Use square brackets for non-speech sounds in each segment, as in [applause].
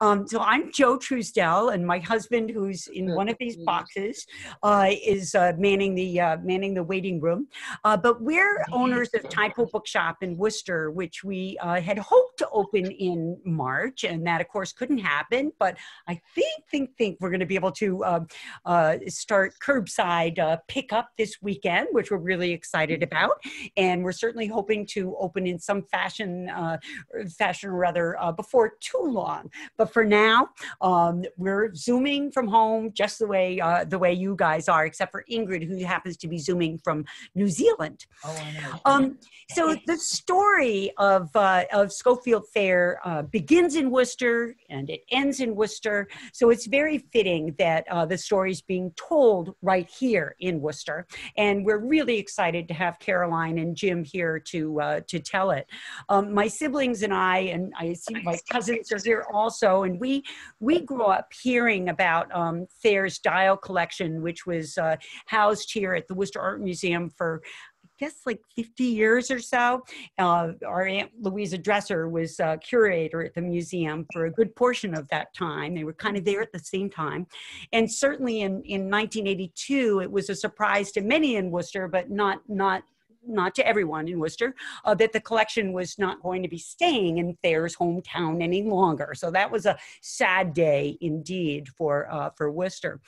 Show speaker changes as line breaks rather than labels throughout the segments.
Um, so I'm Joe Truesdell, and my husband, who's in one of these boxes, uh, is uh, manning the uh, manning the waiting room. Uh, but we're owners of TidePool Bookshop in Worcester, which we uh, had hoped to open in March, and that, of course, couldn't happen. But I think think think we're going to be able to uh, start curbside pickup this weekend, which we're really excited about, and we're certainly hoping to open in some fashion fashion or other before too long. But for now, um, we're zooming from home just the way uh, the way you guys are, except for Ingrid, who happens to be zooming from New Zealand. Oh, I know. Um, so the story of uh, of Scofield Thayer uh, begins in Worcester and it ends in Worcester. So it's very fitting that uh, the story is being told right here in Worcester, and we're really excited to have Caroline and Jim here to uh, to tell it. Um, my siblings and I, and I see my cousins are here also, and we we grew up hearing about um, Thayer's dial collection, which was uh, housed here at the Worcester Art Museum for I guess like 50 years or so. Uh, our Aunt Louisa Dresser was uh, curator at the museum for a good portion of that time. They were kind of there at the same time. And certainly in, in 1982, it was a surprise to many in Worcester, but not, not not to everyone in Worcester, uh, that the collection was not going to be staying in Thayer's hometown any longer. So that was a sad day indeed for uh, for Worcester.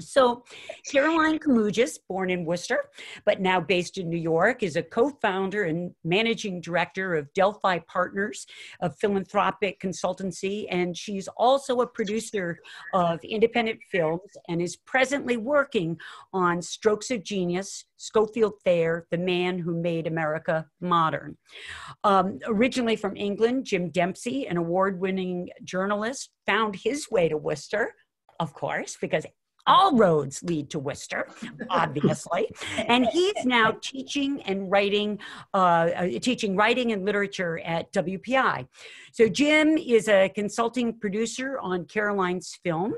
So, Caroline Camugis, born in Worcester, but now based in New York, is a co founder and managing director of Delphi Partners, a philanthropic consultancy, and she's also a producer of independent films and is presently working on Strokes of Genius, Scofield Thayer, The Man Who Made America Modern. Um, originally from England, Jim Dempsey, an award winning journalist, found his way to Worcester of course, because all roads lead to Worcester, obviously. and he's now teaching and writing, uh, uh teaching writing and literature at WPI. So Jim is a consulting producer on Caroline's film,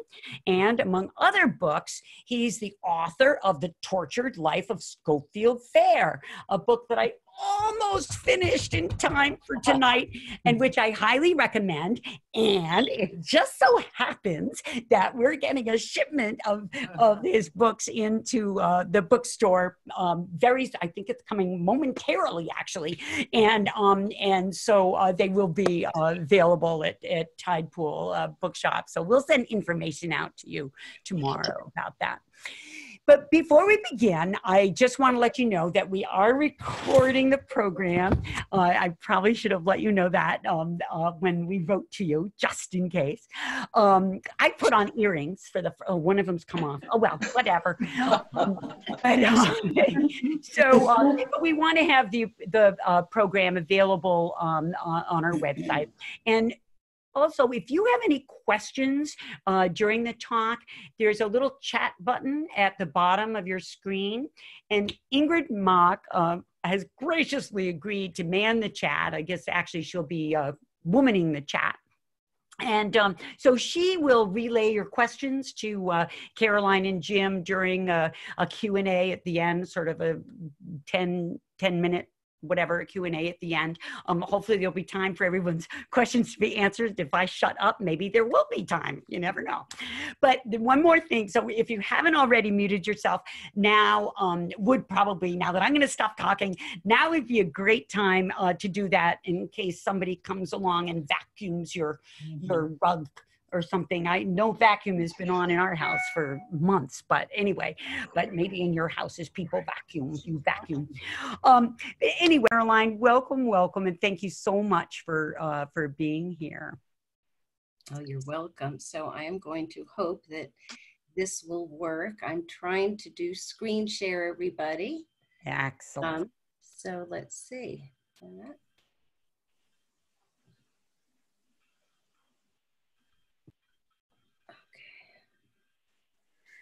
and among other books, he's the author of The Tortured Life of Scofield Thayer, a book that I almost finished in time for tonight and which I highly recommend. And it just so happens that we're getting a shipment of, of his books into uh, the bookstore um, very, I think it's coming momentarily actually. And, um, and so uh, they will be uh, available at, at Tidepool uh, Bookshop. So we'll send information out to you tomorrow about that. But before we begin, I just want to let you know that we are recording the program. Uh, I probably should have let you know that um, uh, when we wrote to you, just in case. Um, I put on earrings for the oh, one of them's come off. Oh well, whatever. Um, but, uh, [laughs] so uh, we want to have the the uh, program available um, on, on our website, and also, if you have any questions uh, during the talk, there's a little chat button at the bottom of your screen. And Ingrid Mock uh, has graciously agreed to man the chat. I guess actually she'll be uh, womaning the chat. And um, so she will relay your questions to uh, Caroline and Jim during a, a Q&A at the end, sort of a 10, 10 minute whatever q&a at the end. Um, hopefully there'll be time for everyone's [laughs] questions to be answered. If i shut up maybe there will be time. You never know. But one more thing so if you haven't already muted yourself now um, would probably now that i'm going to stop talking now would be a great time uh, to do that in case somebody comes along and vacuums your mm-hmm. your rug or something. I no vacuum has been on in our house for months, but anyway, but maybe in your houses people vacuum, you vacuum. Um, anyway, Caroline, welcome, welcome, and thank you so much for uh, for being here.
Oh, you're welcome. So I am going to hope that this will work. I'm trying to do screen share, everybody.
Excellent. Um,
so let's see.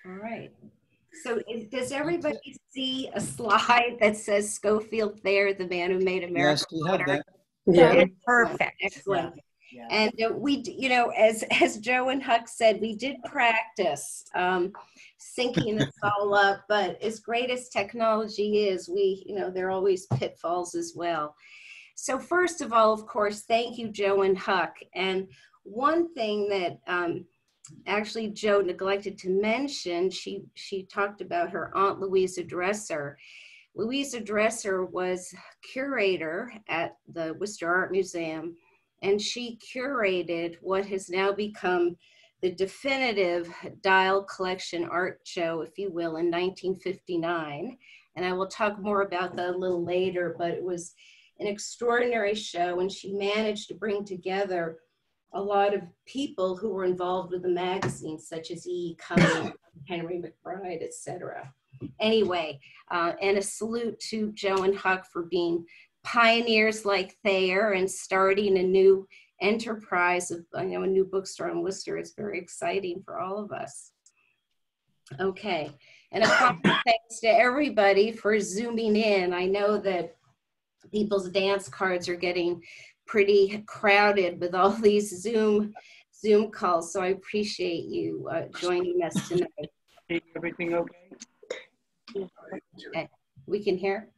All right. So is, does everybody see a slide that says Scofield Thayer, the man who made America? Yes, we have that.
Yeah, perfect.
Excellent. Yeah. And uh, we, you know, as as Joe and Huck said, we did practice um, syncing this [laughs] all up. But as great as technology is, we, you know, there are always pitfalls as well. So first of all, of course, thank you, Joe and Huck. And one thing that um, actually Joe neglected to mention, she, she talked about her Aunt Louisa Dresser. Louisa Dresser was curator at the Worcester Art Museum, and she curated what has now become the definitive Dial Collection art show, if you will, in 1959. And I will talk more about that a little later, but it was an extraordinary show, and she managed to bring together a lot of people who were involved with the magazine, such as E. Cummings, Henry McBride, etc. Anyway, uh, and a salute to Joe and Huck for being pioneers like Thayer and starting a new enterprise of, you know, a new bookstore in Worcester. It's very exciting for all of us. Okay, and a [coughs] thanks to everybody for zooming in. I know that people's dance cards are getting pretty crowded with all [laughs] these Zoom Zoom calls. So I appreciate you uh, joining us tonight.
Everything okay?
Okay, we can hear.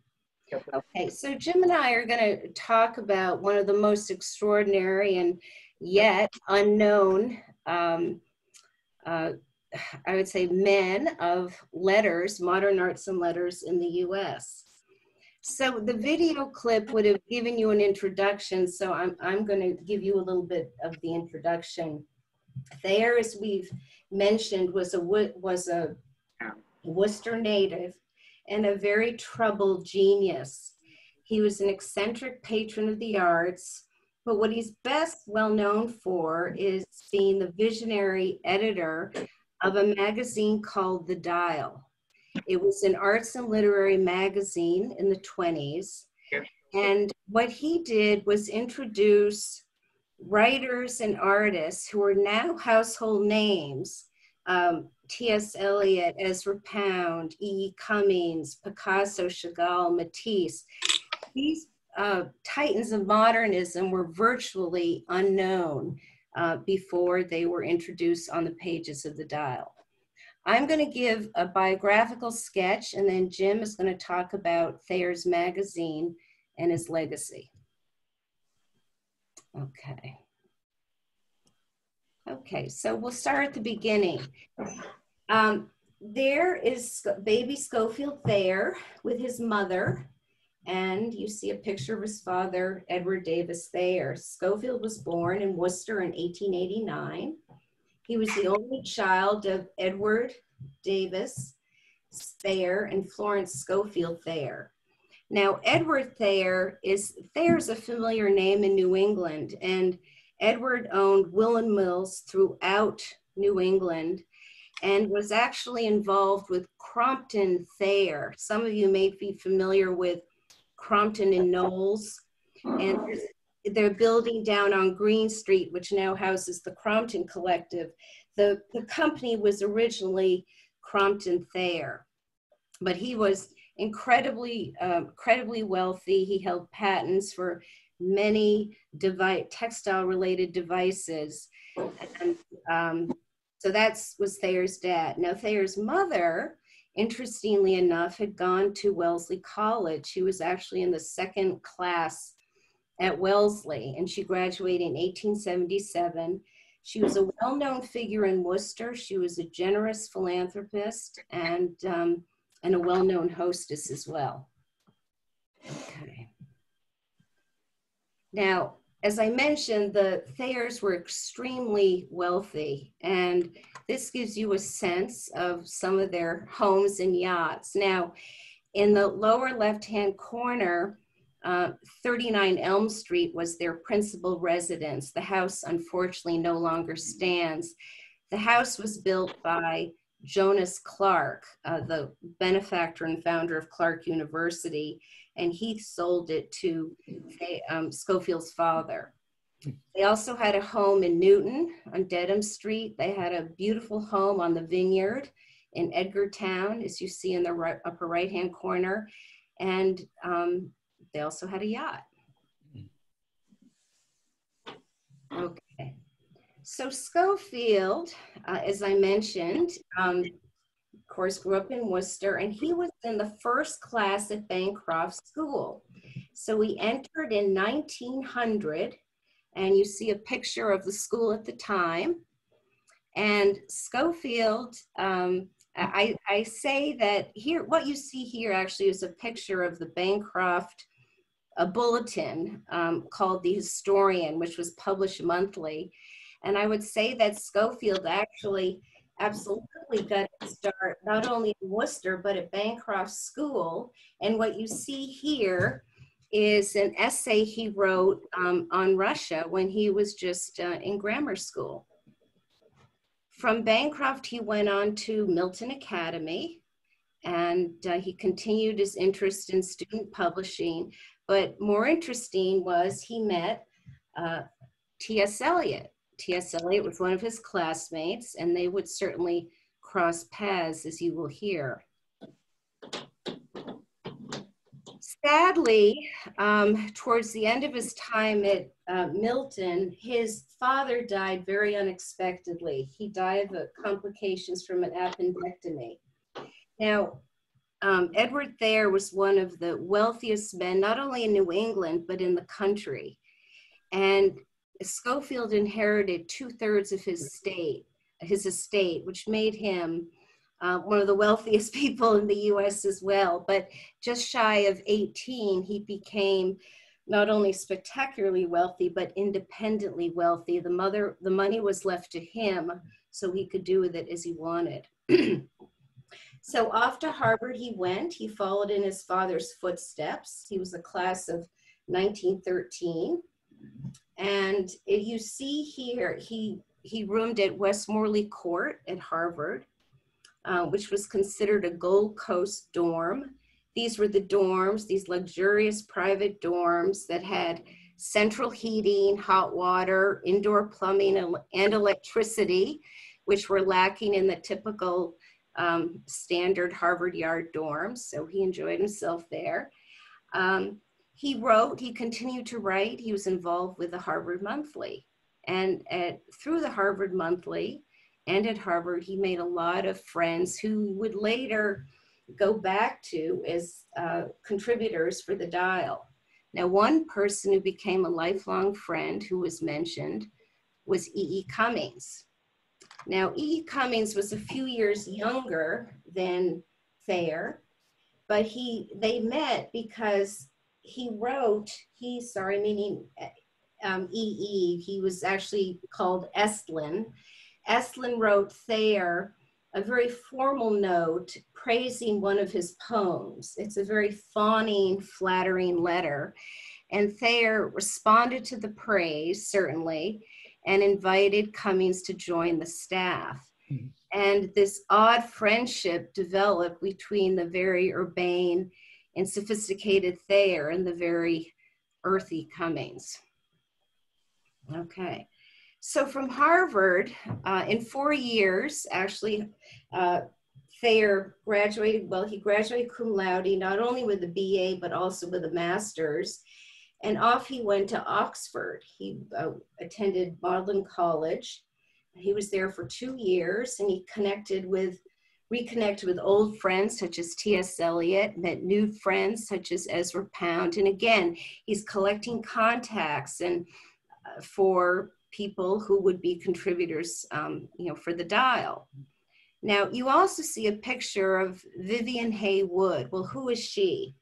Okay, so Jim and I are going to talk about one of the most extraordinary and yet unknown, um, uh, I would say, men of letters, modern arts and letters in the US. So the video clip would have given you an introduction, so I'm, I'm going to give you a little bit of the introduction. Thayer, as we've mentioned, was a, was a Worcester native and a very troubled genius. He was an eccentric patron of the arts, but what he's best well known for is being the visionary editor of a magazine called The Dial. It was an arts and literary magazine in the 20s. And what he did was introduce writers and artists who are now household names um, T.S. Eliot, Ezra Pound, E. Cummings, Picasso, Chagall, Matisse. These uh, titans of modernism were virtually unknown uh, before they were introduced on the pages of the dial. I'm going to give a biographical sketch, and then Jim is going to talk about Thayer's magazine and his legacy. Okay. Okay, so we'll start at the beginning. Um, there is baby Scofield Thayer with his mother, and you see a picture of his father, Edward Davis Thayer. Scofield was born in Worcester in 1889. He was the only child of Edward Davis Thayer and Florence Scofield Thayer. Now, Edward Thayer is Thayer's a familiar name in New England, and Edward owned woolen mills throughout New England and was actually involved with Crompton Thayer. Some of you may be familiar with Crompton and Knowles, and they're building down on Green Street, which now houses the Crompton Collective. The, the company was originally Crompton Thayer, but he was incredibly, um, incredibly wealthy. He held patents for many device, textile related devices. And um, so that was Thayer's dad. Now, Thayer's mother, interestingly enough, had gone to Wellesley College. She was actually in the second class at Wellesley, and she graduated in 1877. She was a well known figure in Worcester. She was a generous philanthropist and, um, and a well known hostess as well. Okay. Now, as I mentioned, the Thayers were extremely wealthy, and this gives you a sense of some of their homes and yachts. Now, in the lower left-hand corner, uh, 39 Elm Street was their principal residence. The house, unfortunately, no longer stands. The house was built by Jonas Clark, uh, the benefactor and founder of Clark University, and he sold it to um, Scofield's father. They also had a home in Newton on Dedham Street. They had a beautiful home on the Vineyard in Edgartown, as you see in the right, upper right hand corner. And um, they also had a yacht. Okay. So Scofield, uh, as I mentioned, um, of course, grew up in Worcester, and he was in the first class at Bancroft School. So he entered in 1900 And you see a picture of the school at the time. And Scofield, um, I, I say that here, what you see here actually is a picture of the Bancroft a bulletin um, called The Historian, which was published monthly. And I would say that Scofield actually absolutely got to start not only in Worcester, but at Bancroft School. And what you see here is an essay he wrote um, on Russia when he was just uh, in grammar school. From Bancroft, he went on to Milton Academy and uh, he continued his interest in student publishing. But more interesting was he met uh, T.S. Eliot. T.S. Eliot was one of his classmates, and they would certainly cross paths, as you will hear. Sadly, um, towards the end of his time at uh, Milton, his father died very unexpectedly. He died of complications from an appendectomy. Now, um, Edward Thayer was one of the wealthiest men, not only in New England, but in the country. And Scofield inherited two thirds of his estate, his estate, which made him uh, one of the wealthiest [laughs] people in the US as well. But just shy of 18, he became not only spectacularly wealthy, but independently wealthy. The mother, the money was left to him, so he could do with it as he wanted. [clears throat] so off to Harvard he went. He followed in his father's footsteps. He was a class of 1913. And you see here, he, he roomed at Westmorley Court at Harvard, uh, which was considered a Gold Coast dorm. These were the dorms, these luxurious private dorms that had central heating, hot water, indoor plumbing, and electricity, which were lacking in the typical um, standard Harvard Yard dorms. So he enjoyed himself there. Um, he wrote, he continued to write. He was involved with the Harvard Monthly. And at, through the Harvard Monthly and at Harvard, he made a lot of friends who would later go back to as uh, contributors for the Dial. Now, one person who became a lifelong friend who was mentioned was E. E. Cummings. Now, E. Cummings was a few years younger than Thayer, but he they met because he wrote, he, sorry, meaning um, E.E., he was actually called Estlin. Estlin wrote Thayer a very formal note praising one of his poems. It's a very fawning, flattering letter. And Thayer responded to the praise, certainly, and invited Cummings to join the staff. Mm-hmm. And this odd friendship developed between the very urbane and sophisticated Thayer and the very earthy Cummings. Okay, so from Harvard, uh, in four years, actually, uh, Thayer graduated, well, he graduated cum laude, not only with a BA, but also with a master's. And off he went to Oxford. He uh, attended Magdalen College. He was there for two years and he connected with reconnect with old friends such as T.S. Eliot, met new friends such as Ezra Pound. And again, he's collecting contacts and uh, for people who would be contributors, um, you know, for the dial. Now, you also see a picture of Vivian Haigh-Wood. Well, who is she?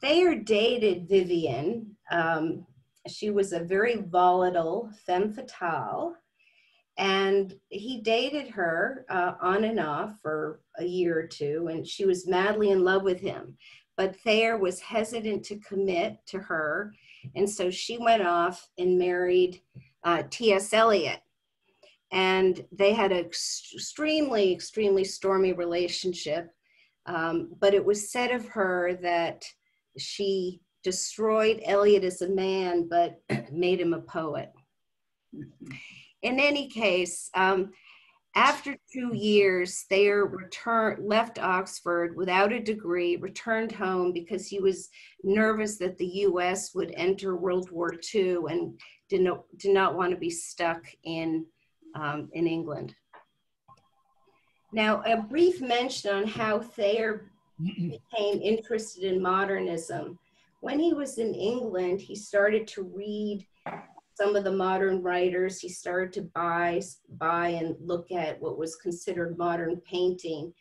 Thayer dated Vivian. Um, she was a very volatile femme fatale and he dated her uh, on and off for a year or two, and she was madly in love with him. But Thayer was hesitant to commit to her, and so she went off and married uh, T.S. Eliot. And they had an extremely, extremely stormy relationship. Um, but it was said of her that she destroyed Eliot as a man, but [clears throat] made him a poet. In any case, um, after two years, Thayer returned, left Oxford without a degree, returned home because he was nervous that the U.S. would enter World War II and did not, did not want to be stuck in, um, in England. Now, a brief mention on how Thayer [clears throat] became interested in modernism. When he was in England, he started to read some of the modern writers. He started to buy, buy and look at what was considered modern painting.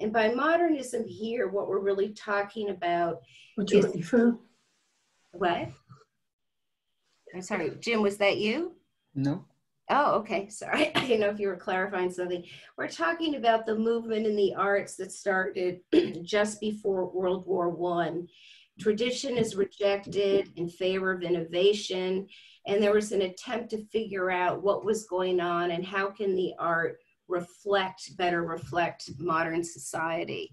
And by modernism here, what we're really talking about
What you
is-
for?
what? I'm sorry, Jim, was that you?
No.
Oh, okay. Sorry. [laughs] I didn't know if you were clarifying something. We're talking about the movement in the arts that started [clears throat] just before World War One. Tradition is rejected in favor of innovation, and there was an attempt to figure out what was going on and how can the art reflect, better reflect modern society.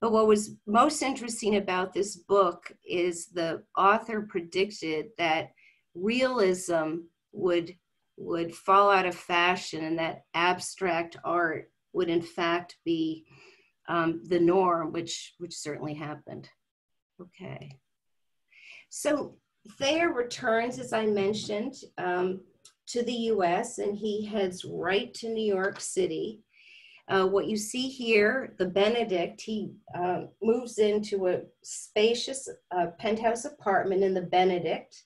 But what was most interesting about this book is the author predicted that realism would would fall out of fashion and that abstract art would in fact be um, the norm, which which certainly happened. Okay. So Thayer returns, as I mentioned, um, to the US and he heads right to New York City. Uh, what you see here, the Benedict, he uh, moves into a spacious uh, penthouse apartment in the Benedict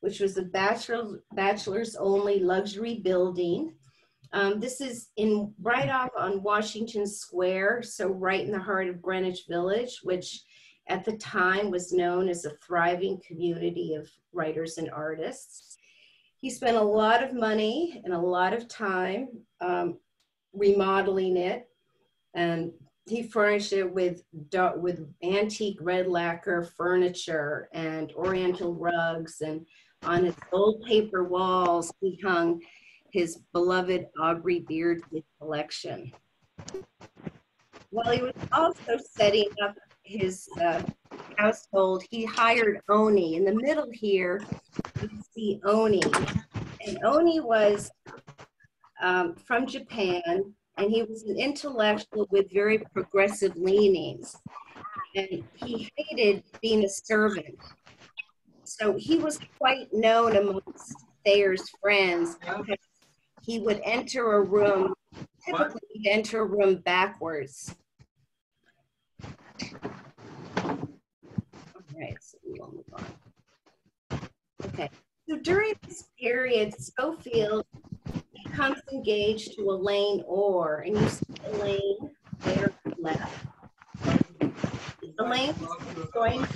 which was a bachelor, bachelor's only luxury building. Um, this is in right off on Washington Square, so right in the heart of Greenwich Village, which at the time was known as a thriving community of writers and artists. He spent a lot of money and a lot of time um, remodeling it, and he furnished it with with antique red lacquer furniture and oriental rugs and on his old paper walls, he hung his beloved Aubrey Beardsley collection. While he was also setting up his uh, household, he hired Oni. In the middle here, you see Oni. And Oni was um, from Japan, and he was an intellectual with very progressive leanings. And he hated being a servant so he was quite known amongst Thayer's friends because he would enter a room, typically he'd enter a room backwards. All right, so we will move on. Okay, so during this period, Scofield becomes engaged to Elaine Orr, and you see Elaine there left. Elaine joined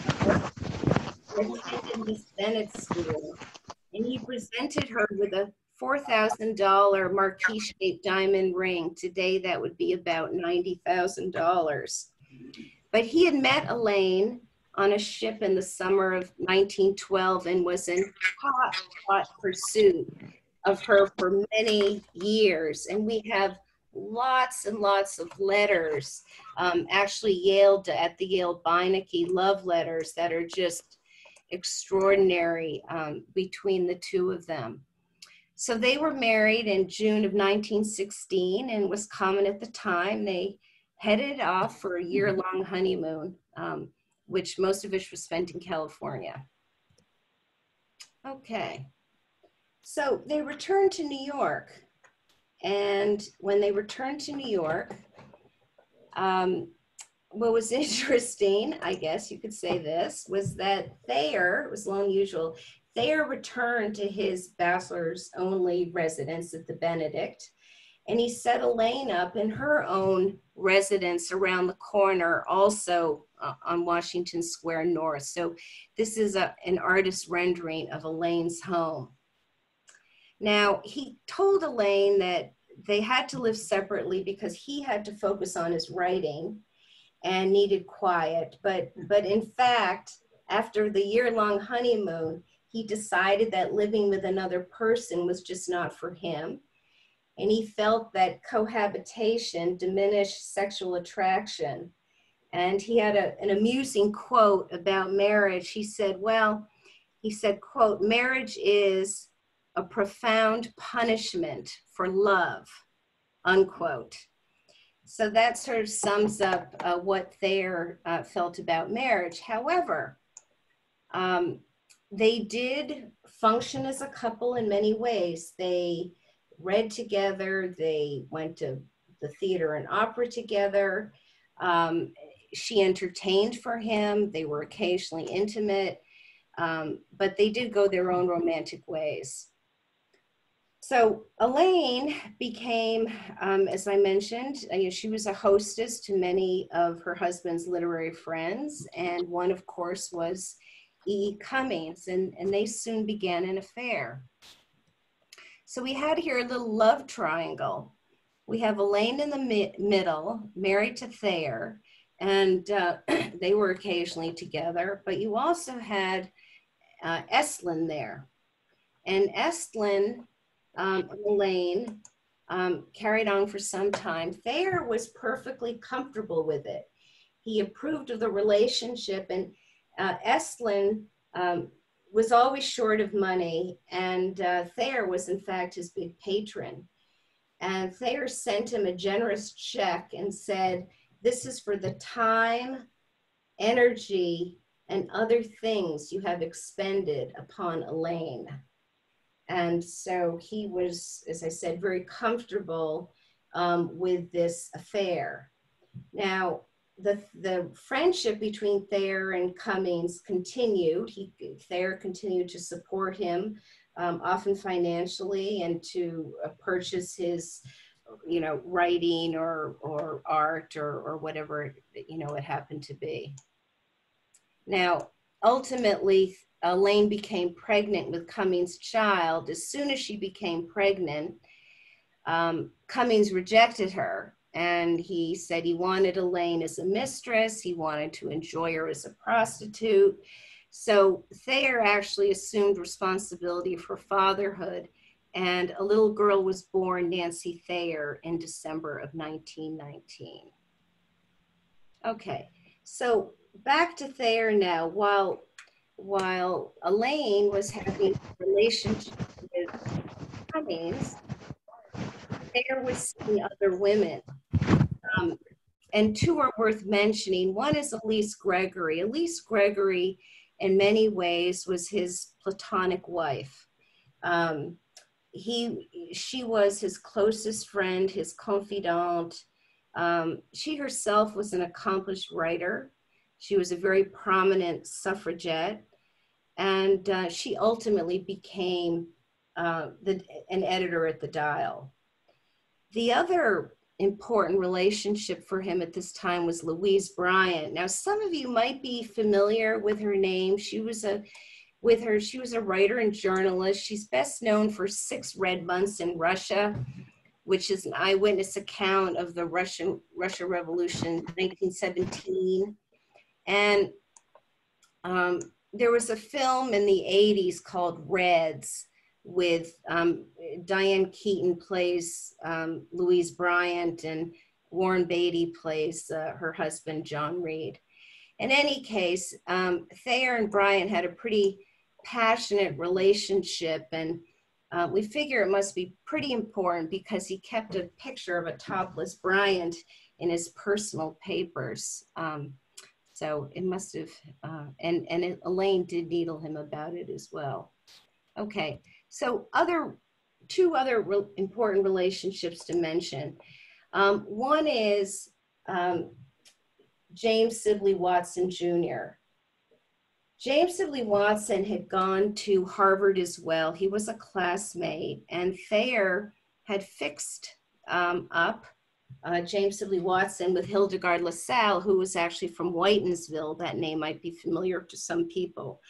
attended Miss Bennett School, and he presented her with a $4,000 marquis shaped diamond ring. Today, that would be about $90,000. But he had met Elaine on a ship in the summer of 1912 and was in hot, hot pursuit of her for many years. And we have lots and lots of letters, um, actually Yale at the Yale Beinecke love letters that are just extraordinary um, between the two of them. So they were married in June of 1916 and was common at the time. They headed off for a year long honeymoon, um, which most of which was spent in California. Okay, so they returned to New York. And when they returned to New York, um, what was [laughs] interesting, I guess you could say this, was that Thayer, it was little unusual, Thayer returned to his bachelor's only residence at the Benedict, and he set Elaine up in her own residence around the corner, also uh, on Washington Square North. So this is a, an artist rendering of Elaine's home. Now, he told Elaine that they had to live separately because he had to focus on his writing and needed quiet. But, but in fact, after the year long honeymoon, he decided that living with another person was just not for him. And he felt that cohabitation diminished sexual attraction. And he had a, an amusing quote about marriage. He said, Well, he said, quote, marriage is a profound punishment for love, unquote. So that sort of sums up uh, what Thayer uh, felt about marriage. However, um, they did function as a couple in many ways. They read together, they went to the theater and opera together. Um, she entertained for him, they were occasionally intimate, um, but they did go their own romantic ways. So Elaine became, um, as I mentioned, uh, she was a hostess to many of her husband's literary friends, and one, of course, was E. Cummings, and, and they soon began an affair. So we had here a little love triangle. We have Elaine in the mi middle, married to Thayer, and uh, [clears throat] they were occasionally together, but you also had uh, Estlin there. And Estlin um, Elaine um, carried on for some time. Thayer was perfectly comfortable with it. He approved of the relationship, and uh, Estlin um, was always short of money, and uh, Thayer was, in fact, his big patron. And Thayer sent him a generous check and said, This is for the time, energy, and other things you have expended upon Elaine. And so he was, as I said, very comfortable um, with this affair. Now, the, the friendship between Thayer and Cummings continued. He, Thayer continued to support him, um, often financially, and to uh, purchase his, you know, writing or, or art or, or whatever, you know, it happened to be. Now, ultimately, Elaine became pregnant with Cummings' child. As soon as she became pregnant, um, Cummings rejected her and he said he wanted Elaine as a mistress. He wanted to enjoy her as a prostitute. So Thayer actually assumed responsibility for fatherhood, and a little girl was born, Nancy Thayer, in December of 1919. Okay, so back to Thayer now. While while Elaine was having a relationship with Cummings, there was seeing other women. Um, and two are worth mentioning. One is Alyse Gregory. Alyse Gregory, in many ways, was his platonic wife. Um, he, she was his closest friend, his confidant. Um, she herself was an accomplished writer. She was a very prominent suffragette and uh, she ultimately became uh, the, an editor at the Dial. The other important relationship for him at this time was Louise Bryant. Now, some of you might be familiar with her name. She was a with her, she was a writer and journalist. She's best known for Six Red Months in Russia, which is an eyewitness account of the Russian Russia Revolution 1917. And um, there was a film in the 80s called Reds with um, Diane Keaton plays um, Louise Bryant and Warren Beatty plays uh, her husband, John Reed. In any case, um, Thayer and Bryant had a pretty passionate relationship, and uh, we figure it must be pretty important because he kept a picture of a topless Bryant in his personal papers. Um, so it must have, uh, and, and Elaine did needle him about it as well. Okay, so other, two other re important relationships to mention. Um, one is um, James Sibley Watson Jr. James Sibley Watson had gone to Harvard as well. He was a classmate, and Thayer had fixed um, up uh, James Sibley Watson with Hildegard Lasell, who was actually from Whitinsville. That name might be familiar to some people.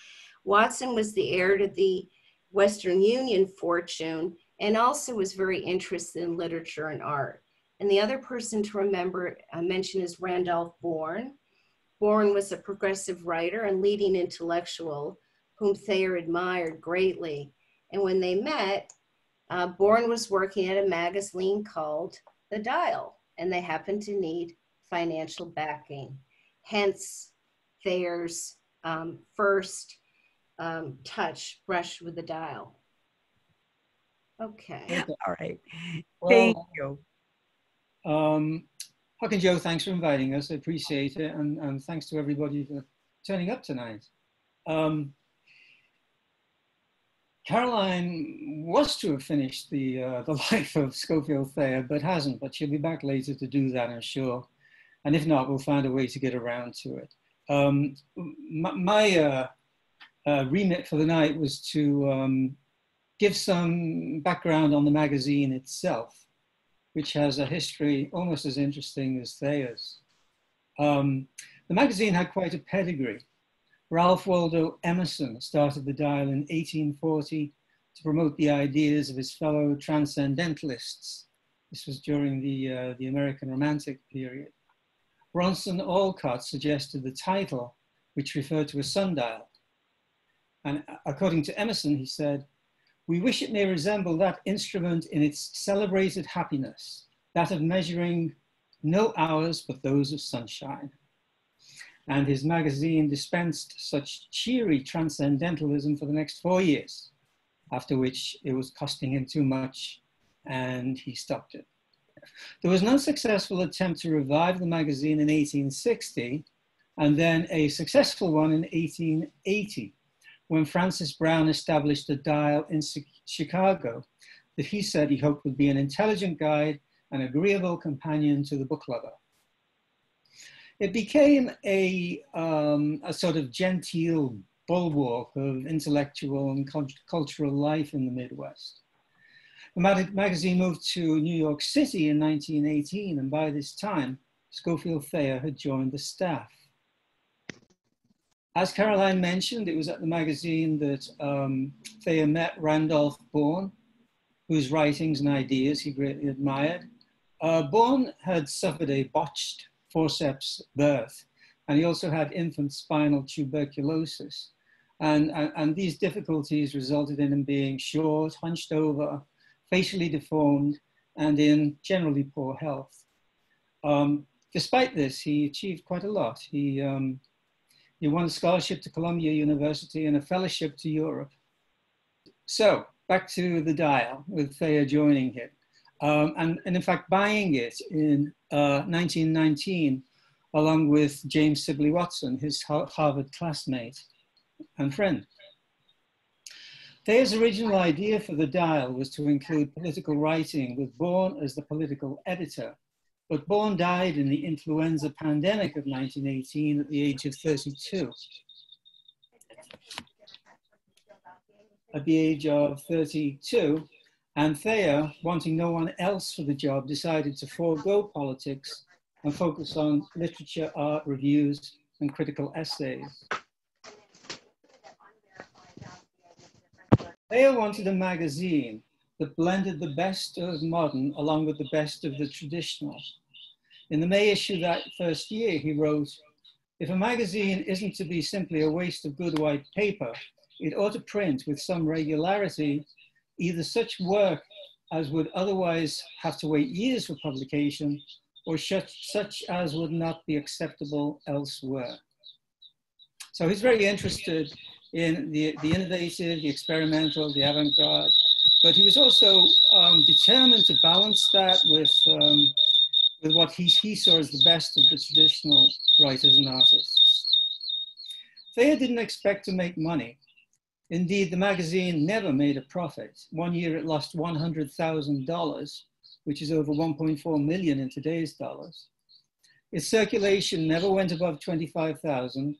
Watson was the heir to the Western Union fortune and also was very interested in literature and art. And the other person to remember, uh, mention is Randolph Bourne. Bourne was a progressive writer and leading intellectual whom Thayer admired greatly. And when they met, uh, Bourne was working at a magazine called The Dial and they happen to need financial backing. Hence, Thayer's um, first um, touch brush with the dial. Okay.
All right. Thank you.
Um, Huck and Joe, thanks for inviting us. I appreciate it. And, and thanks to everybody for turning up tonight. Um, Caroline was to have finished the, uh, the [laughs] life of Scofield Thayer, but hasn't, but she'll be back later to do that, I'm sure. And if not, we'll find a way to get around to it. Um, my, my uh, uh, remit for the night was to um, give some background on the magazine itself, which has a history almost as interesting as Thayer's. Um, the magazine had quite a pedigree. Ralph Waldo Emerson started the Dial in 1840 to promote the ideas of his fellow transcendentalists. This was during the, uh, the American Romantic period. Bronson Alcott suggested the title, which referred to a sundial. And according to Emerson, he said, we wish it may resemble that instrument in its celebrated happiness, that of measuring no hours but those of sunshine. And his magazine dispensed such cheery transcendentalism for the next four years, after which it was costing him too much and he stopped it. There was an unsuccessful attempt to revive the magazine in 1860 and then a successful one in 1880 when Francis Brown established a dial in Chicago that he said he hoped would be an intelligent guide and agreeable companion to the book lover. It became a, um, a sort of genteel bulwark of intellectual and cultural life in the Midwest. The magazine moved to New York City in 1918, and by this time, Scofield Thayer had joined the staff. As Caroline mentioned, it was at the magazine that um, Thayer met Randolph Bourne, whose writings and ideas he greatly admired. Uh, Bourne had suffered a botched forceps birth, and he also had infant spinal tuberculosis. And, and, and these difficulties resulted in him being short, hunched over, facially deformed, and in generally poor health. Um, despite this, he achieved quite a lot. He, um, he won a scholarship to Columbia University and a fellowship to Europe. So back to the dial with Thayer joining it. Um, and, and, in fact buying it in uh, 1919 along with James Sibley Watson, his Harvard classmate and friend. Thayer's original idea for the dial was to include political writing with Bourne as the political editor but Bourne died in the influenza pandemic of 1918 at the age of 32. At the age of 32, and wanting no one else for the job, decided to forego politics and focus on literature, art, reviews, and critical essays. Thayer wanted a magazine that blended the best of modern along with the best of the traditional in the May issue that first year, he wrote, if a magazine isn't to be simply a waste of good white paper, it ought to print with some regularity either such work as would otherwise have to wait years for publication or such, such as would not be acceptable elsewhere. So he's very interested in the, the innovative, the experimental, the avant-garde, but he was also um, determined to balance that with um, with what he, he saw as the best of the traditional writers and artists. Thayer didn't expect to make money. Indeed, the magazine never made a profit. One year it lost $100,000, which is over 1.4 million in today's dollars. Its circulation never went above 25,000.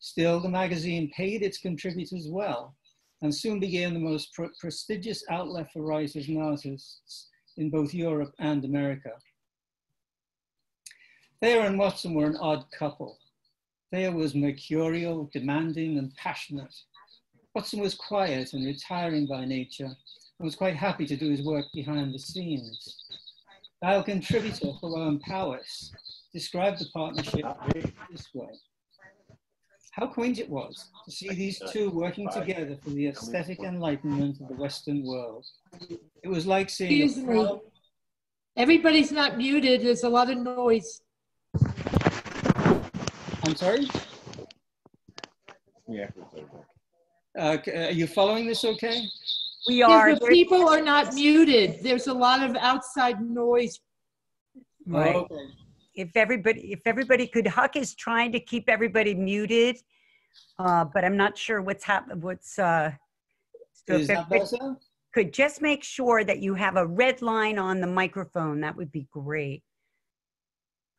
Still, the magazine paid its contributors well and soon became the most prestigious outlet for writers and artists in both Europe and America. Thayer and Watson were an odd couple. Thayer was mercurial, demanding, and passionate. Watson was quiet and retiring by nature and was quite happy to do his work behind the scenes. Our contributor Llewellyn Powys described the partnership this way. How quaint it was to see these two working together for the aesthetic enlightenment of the Western world. It was like seeing.
Excuse me. Everybody's not muted. There's a lot of noise.
I'm sorry?
Yeah.
Uh, are you following this okay?
We are.
The people are not muted. There's a lot of outside noise.
Right. Oh, okay. If everybody, if everybody could, Huck is trying to keep everybody muted, uh, but I'm not sure what's happening. What's uh,
so is that better?
Could just make sure that you have a red line on the microphone. That would be great.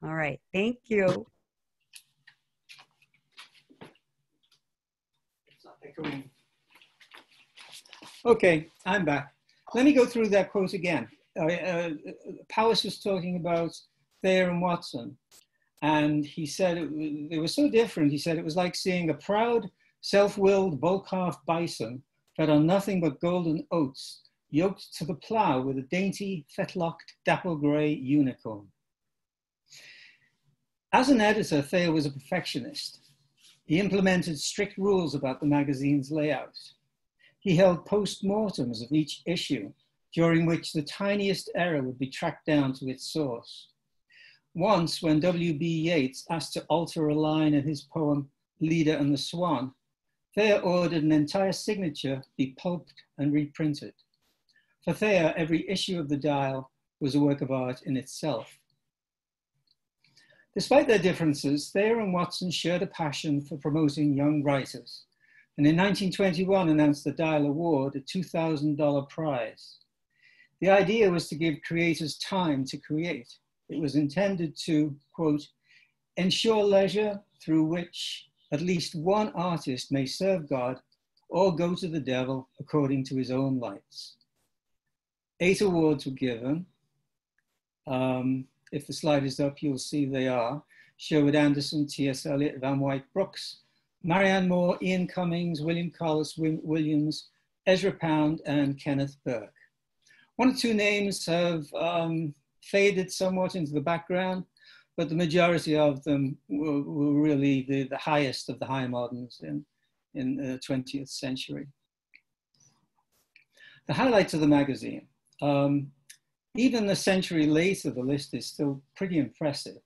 All right. Thank you.
Okay, I'm back. Let me go through that quote again. Uh, uh, Powys was talking about Thayer and Watson, and he said it, it was so different. He said it was like seeing a proud, self-willed bull-calf bison fed on nothing but golden oats, yoked to the plough with a dainty, fetlocked, dapple grey unicorn. As an editor, Thayer was a perfectionist. He implemented strict rules about the magazine's layout. He held post-mortems of each issue, during which the tiniest error would be tracked down to its source. Once, when W.B. Yeats asked to alter a line in his poem, Leda and the Swan, Thayer ordered an entire signature be pulped and reprinted. For Thayer, every issue of the Dial was a work of art in itself. Despite their differences, Thayer and Watson shared a passion for promoting young writers, and in 1921 announced the Dial Award, a $2,000 prize. The idea was to give creators time to create. It was intended to, quote, ensure leisure through which at least one artist may serve God or go to the devil according to his own lights. Eight awards were given. Um, if the slide is up, you'll see they are. Sherwood Anderson, T.S. Eliot, Van Wyck Brooks, Marianne Moore, Ian Cummings, William Carlos Williams, Ezra Pound, and Kenneth Burke. One or two names have um, faded somewhat into the background, but the majority of them were, were really the, the highest of the high moderns in, in the 20th century. The highlights of the magazine. Um, even a century later, the list is still pretty impressive.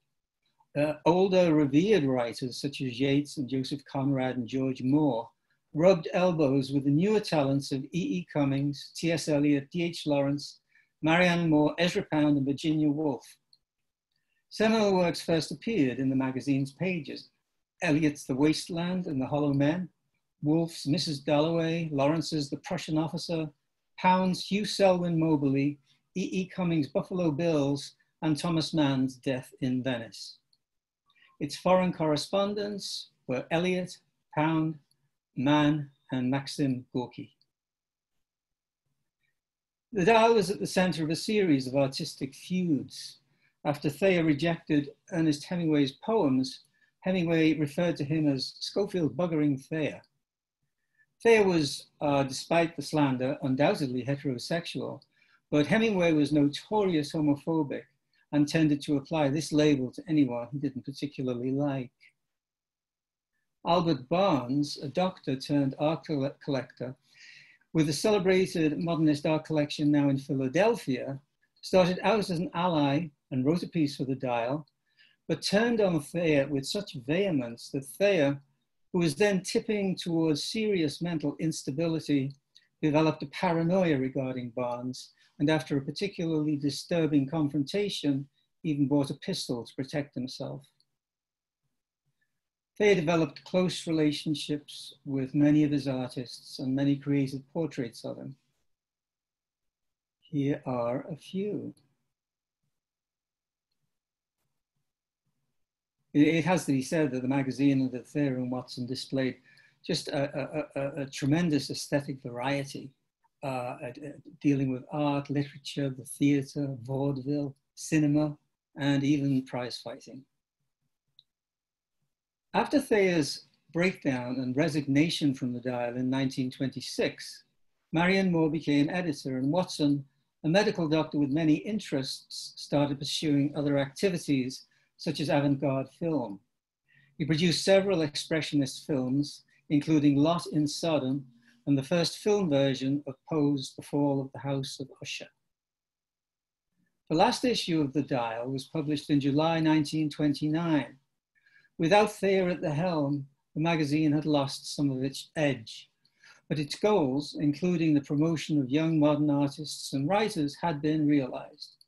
Uh, older revered writers such as Yeats and Joseph Conrad and George Moore rubbed elbows with the newer talents of E. E. Cummings, T.S. Eliot, D.H. Lawrence, Marianne Moore, Ezra Pound, and Virginia Woolf. Seminal works first appeared in the magazine's pages. Eliot's The Wasteland and the Hollow Men, Woolf's Mrs. Dalloway, Lawrence's The Prussian Officer, Pound's Hugh Selwyn Mauberley, E. E. Cummings' Buffalo Bills, and Thomas Mann's Death in Venice. Its foreign correspondents were Eliot, Pound, Mann, and Maxim Gorky. The Dial was at the center of a series of artistic feuds. After Thayer rejected Ernest Hemingway's poems, Hemingway referred to him as Scofield buggering Thayer. Thayer was, uh, despite the slander, undoubtedly heterosexual, but Hemingway was notorious homophobic and tended to apply this label to anyone he didn't particularly like. Albert Barnes, a doctor turned art collector, with a celebrated modernist art collection now in Philadelphia, started out as an ally and wrote a piece for the Dial, but turned on Thayer with such vehemence that Thayer, who was then tipping towards serious mental instability, developed a paranoia regarding Barnes and after a particularly disturbing confrontation, even bought a pistol to protect himself. Thayer developed close relationships with many of his artists and many created portraits of him. Here are a few. It has to be said that the magazine and the Thayer and Watson displayed just a, a, a, a tremendous aesthetic variety uh, dealing with art, literature, the theater, vaudeville, cinema, and even prize fighting. After Thayer's breakdown and resignation from the Dial in 1926, Marianne Moore became editor and Watson, a medical doctor with many interests, started pursuing other activities such as avant-garde film. He produced several expressionist films, including Lot in Sodom and the first film version of Poe's The Fall of the House of Usher. The last issue of The Dial was published in July 1929. Without Thayer at the helm, the magazine had lost some of its edge, but its goals, including the promotion of young modern artists and writers, had been realized.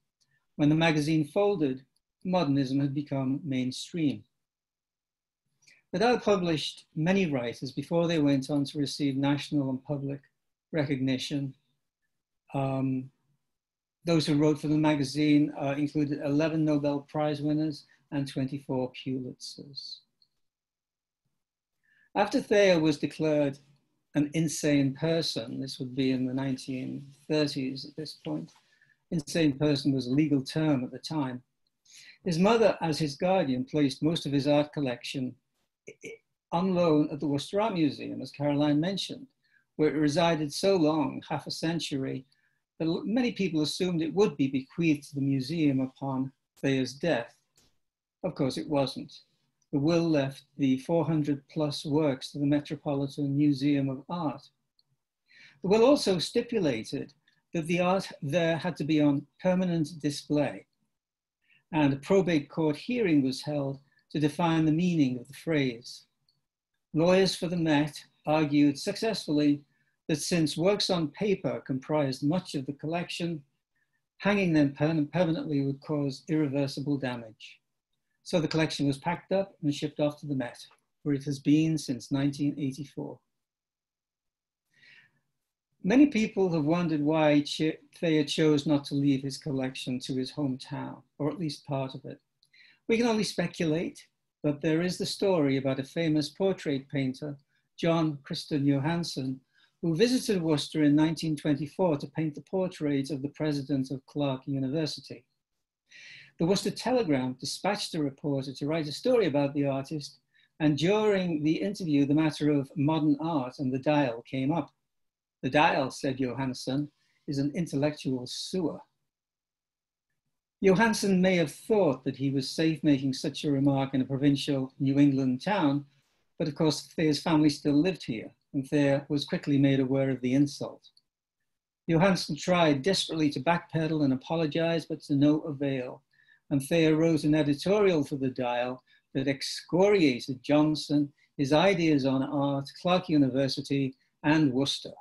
When the magazine folded, modernism had become mainstream. I published many writers before they went on to receive national and public recognition. Um, those who wrote for the magazine uh, included 11 Nobel Prize winners and 24 Pulitzers. After Thayer was declared an insane person. This would be in the 1930s at this point. Insane person was a legal term at the time. His mother, as his guardian, placed most of his art collection on loan at the Worcester Art Museum, as Caroline mentioned, where it resided so long, half a century, that many people assumed it would be bequeathed to the museum upon Thayer's death. Of course, it wasn't. The will left the 400 plus works to the Metropolitan Museum of Art. The will also stipulated that the art there had to be on permanent display, and a probate court hearing was held to define the meaning of the phrase. Lawyers for the Met argued successfully that since works on paper comprised much of the collection, hanging them permanently would cause irreversible damage. So the collection was packed up and shipped off to the Met, where it has been since 1984. Many people have wondered why Thayer chose not to leave his collection to his hometown, or at least part of it. We can only speculate, but there is the story about a famous portrait painter, John Christen Johansen, who visited Worcester in 1924 to paint the portrait of the president of Clark University. The Worcester Telegram dispatched a reporter to write a story about the artist, and during the interview, the matter of modern art and the dial came up. The dial, said Johansson, is an intellectual sewer. Johansen may have thought that he was safe making such a remark in a provincial New England town, but of course Thayer's family still lived here and Thayer was quickly made aware of the insult. Johansen tried desperately to backpedal and apologize, but to no avail. And Thayer wrote an editorial for the Dial that excoriated Johansen, his ideas on art, Clark University, and Worcester,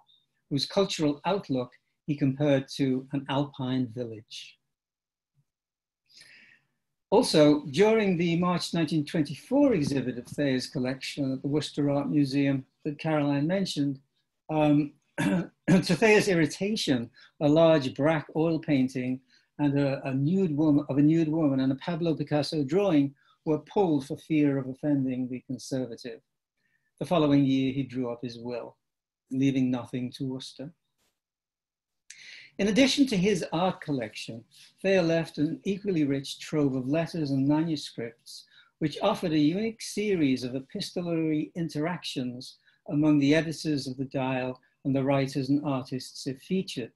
whose cultural outlook he compared to an alpine village. Also, during the March 1924 exhibit of Thayer's collection at the Worcester Art Museum that Caroline mentioned, um, [clears throat] to Thayer's irritation, a large Braque oil painting and a, a, nude woman of a nude woman and a Pablo Picasso drawing were pulled for fear of offending the conservative. The following year, he drew up his will, leaving nothing to Worcester. In addition to his art collection, Thayer left an equally rich trove of letters and manuscripts, which offered a unique series of epistolary interactions among the editors of the Dial and the writers and artists it featured.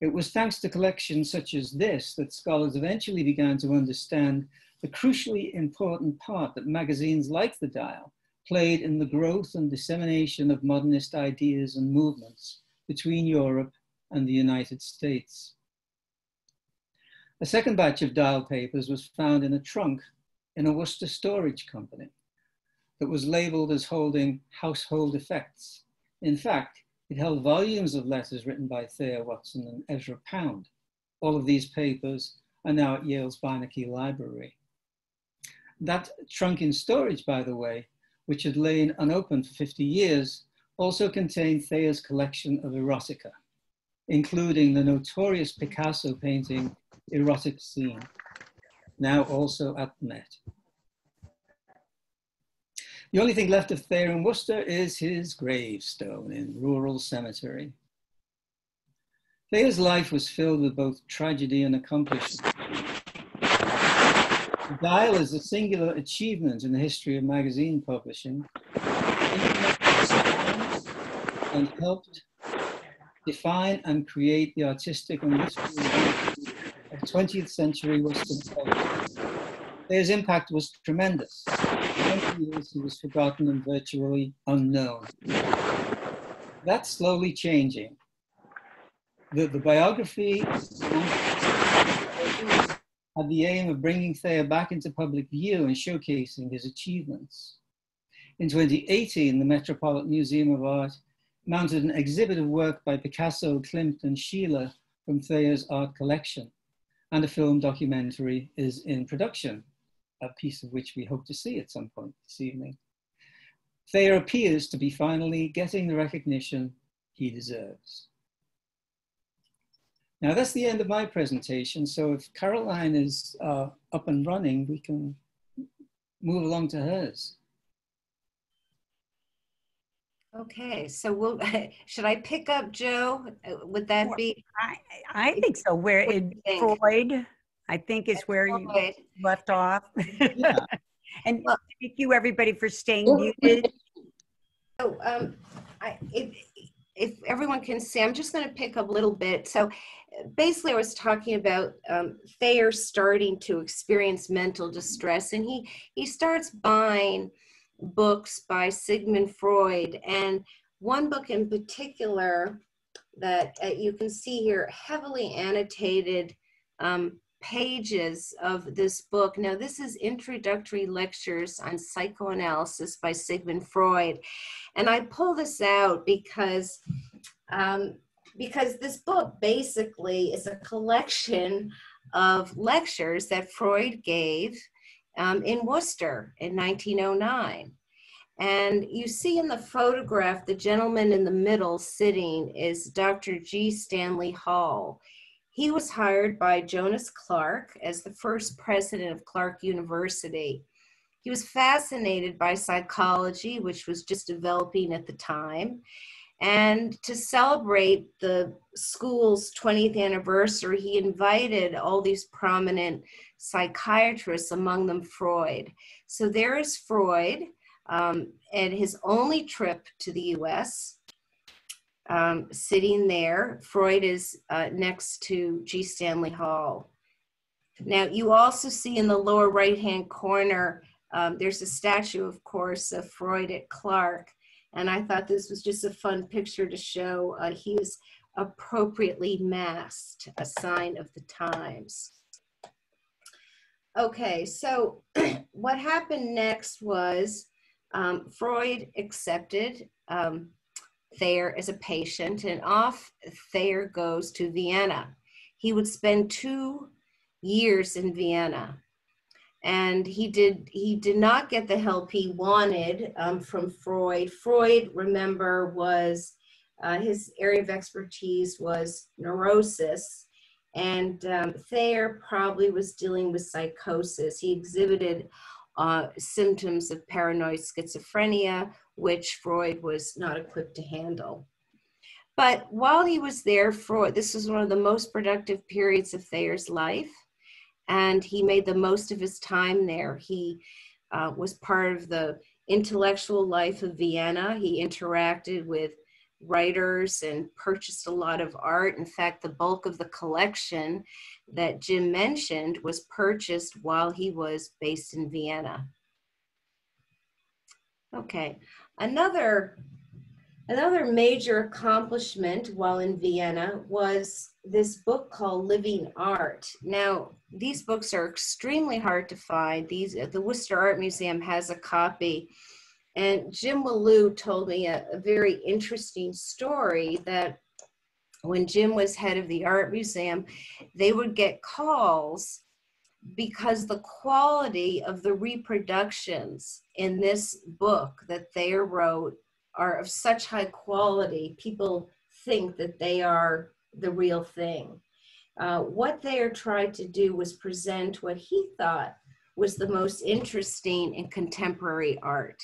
It was thanks to collections such as this that scholars eventually began to understand the crucially important part that magazines like the Dial played in the growth and dissemination of modernist ideas and movements between Europe and the United States. A second batch of dial papers was found in a trunk in a Worcester storage company that was labeled as holding household effects. In fact, it held volumes of letters written by Thayer Watson and Ezra Pound. All of these papers are now at Yale's Beinecke Library. That trunk in storage, by the way, which had lain unopened for 50 years, also contained Thayer's collection of erotica including the notorious Picasso painting Erotic Scene, now also at the Met. The only thing left of Thayer in Worcester is his gravestone in Rural Cemetery. Thayer's life was filled with both tragedy and accomplishment. Dial is a singular achievement in the history of magazine publishing and helped define and create the artistic and literary of 20th century Western culture. His impact was tremendous. For years he was forgotten and virtually unknown. That's slowly changing. The, the biography had the aim of bringing Thayer back into public view and showcasing his achievements. In 2018, the Metropolitan Museum of Art mounted an exhibit of work by Picasso, Klimt, and Schiele from Thayer's art collection. And a film documentary is in production, a piece of which we hope to see at some point this evening. Thayer appears to be finally getting the recognition he deserves. Now that's the end of my presentation. So if Caroline is uh, up and running, we can move along to hers.
Okay, so we'll, [laughs] should I pick up Joe? Uh, Would that be?
I, I think so. Where
What do
in
you think?
Freud, I think is where you
Freud?
left off.
Yeah. [laughs]
And
Well-
thank you, everybody, for staying muted.
So, um, I, if, if everyone can see, I'm just gonna pick up a little bit. So basically I was talking about, um, Thayer starting to experience mental distress and he, he starts buying books by Sigmund Freud. And one book in particular that uh, you can see here, heavily annotated, um, pages of this book. Now, this is Introductory Lectures on Psychoanalysis by Sigmund Freud. And I pull this out because, um, because this book basically is a collection of lectures that Freud gave um, in Worcester in 1909. And you see in the photograph, the gentleman in the middle sitting is Dr. G. Stanley Hall. He was hired by Jonas Clark as the first president of Clark University. He was fascinated by psychology, which was just developing at the time. And to celebrate the school's 20th anniversary, he invited all these prominent psychiatrists, among them Freud. So there is Freud um, and his only trip to the US um, sitting there. Freud is uh, next to G. Stanley Hall. Now, you also see in the lower right hand corner, um, there's a statue, of course, of Freud at Clark. And I thought this was just a fun picture to show uh, he is appropriately masked, a sign of the times. Okay, so [clears throat] what happened next was um, Freud accepted um, Thayer as a patient, and off Thayer goes to Vienna. He would spend two years in Vienna, and he did he did not get the help he wanted um, from Freud. Freud, remember, was uh, his area of expertise was neurosis, and um, Thayer probably was dealing with psychosis. He exhibited uh, symptoms of paranoid schizophrenia, which Freud was not equipped to handle. But while he was there, Freud, this was one of the most productive periods of Thayer's life, and he made the most of his time there. He uh, was part of the intellectual life of Vienna. He interacted with writers and purchased a lot of art. In fact, the bulk of the collection that Jim mentioned was purchased while he was based in Vienna. Okay, another another major accomplishment while in Vienna was this book called Living Art. Now, these books are extremely hard to find. These the Worcester Art Museum has a copy. And Jim Welu told me a, a very interesting story that when Jim was head of the art museum, they would get calls because the quality of the reproductions in this book that they wrote are of such high quality, people think that they are the real thing. Uh, what they are trying to do was present what he thought was the most interesting in contemporary art.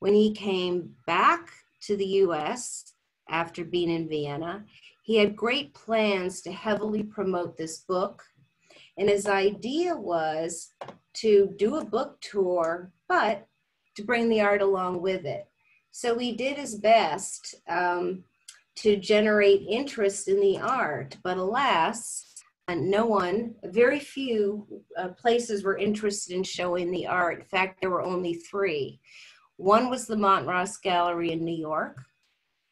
When he came back to the US after being in Vienna, he had great plans to heavily promote this book. And his idea was to do a book tour, but to bring the art along with it. So he did his best um, to generate interest in the art, but alas, uh, no one, very few uh, places were interested in showing the art. In fact, there were only three. One was the Montross Gallery in New York,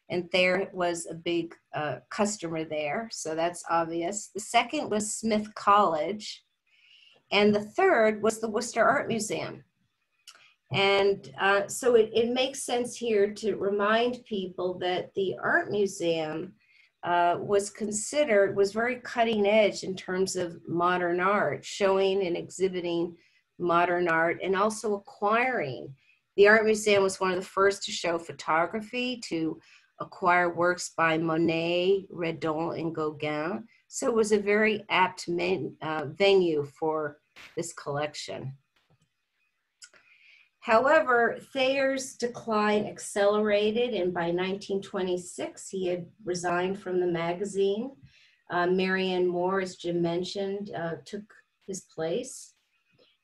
and there was a big uh, customer there, so that's obvious. The second was Smith College, and the third was the Worcester Art Museum. And uh, so it, it makes sense here to remind people that the art museum uh, was considered, was very cutting edge in terms of modern art, showing and exhibiting modern art and also acquiring. The art museum was one of the first to show photography, to acquire works by Monet, Redon, and Gauguin. So it was a very apt men, uh, venue for this collection. However, Thayer's decline accelerated, and by 1926, he had resigned from the magazine. Uh, Marianne Moore, as Jim mentioned, uh, took his place.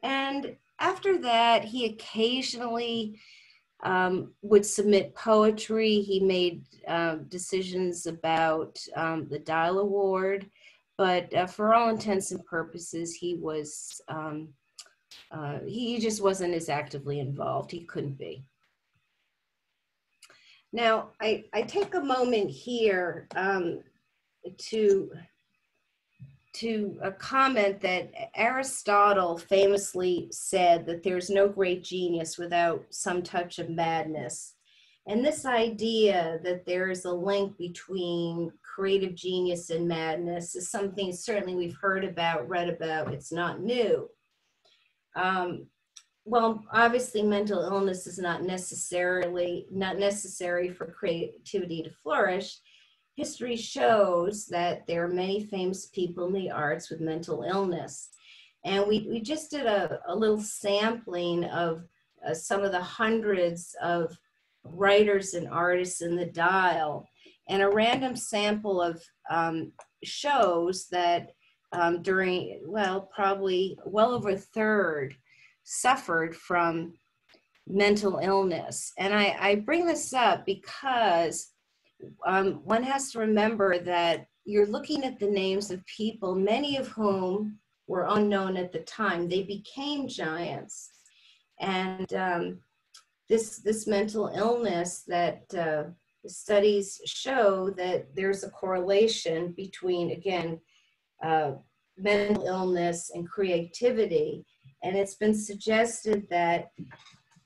And after that, he occasionally um, would submit poetry. He made uh, decisions about um, the Dial Award, but uh, for all intents and purposes, he was um, uh, he just wasn't as actively involved. He couldn't be. Now, I, I take a moment here um, to to a comment that Aristotle famously said that there's no great genius without some touch of madness. And this idea that there is a link between creative genius and madness is something certainly we've heard about, read about, it's not new. Um, well, obviously mental illness is not necessarily, not necessary for creativity to flourish, history shows that there are many famous people in the arts with mental illness. And we, we just did a, a little sampling of uh, some of the hundreds of writers and artists in the dial. And a random sample of um, shows that um, during, well, probably well over a third suffered from mental illness. And I, I bring this up because um, one has to remember that you're looking at the names of people, many of whom were unknown at the time. They became giants. And um, this, this mental illness that uh, studies show that there's a correlation between, again, uh, mental illness and creativity. And it's been suggested that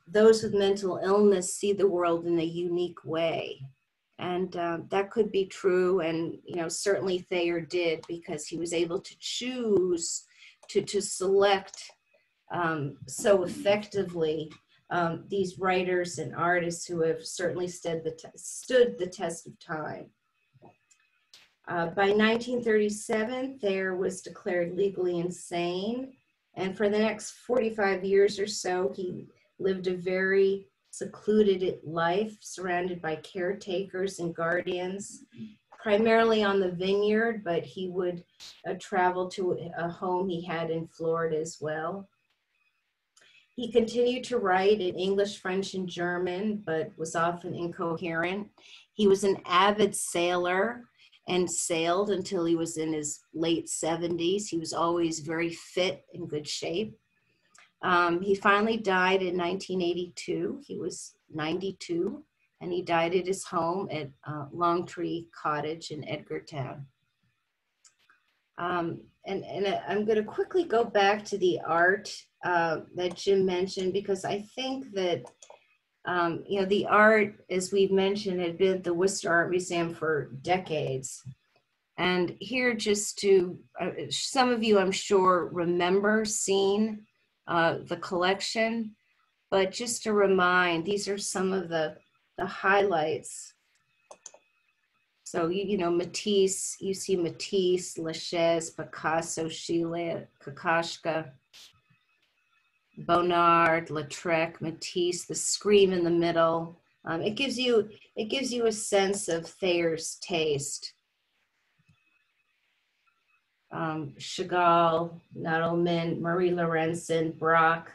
those with mental illness see the world in a unique way and um, that could be true and you know certainly thayer did because he was able to choose to to select um, so effectively um, these writers and artists who have certainly stood the, stood the test of time uh, by 1937 thayer was declared legally insane and for the next 45 years or so he lived a very secluded life surrounded by caretakers and guardians, primarily on the vineyard, but he would uh, travel to a home he had in Florida as well. He continued to write in English, French, and German, but was often incoherent. He was an avid sailor and sailed until he was in his late 70s. He was always very fit and good shape. Um, he finally died in 1982. He was 92, and he died at his home at uh, Longtree Cottage in Edgartown. Um, and, and I'm going to quickly go back to the art uh, that Jim mentioned because I think that um, you know the art, as we've mentioned, had been at the Worcester Art Museum for decades. And here, just to uh, some of you, I'm sure, remember seeing uh, the collection. But just to remind, these are some of the, the highlights. So, you, you know, Matisse, you see Matisse, Lachaise, Picasso, Schiele, Kokoschka, Bonnard, Lautrec, Matisse, the scream in the middle. Um, it gives you it gives you a sense of Thayer's taste um, Chagall, Nadelman, Marie Laurencin, Braque.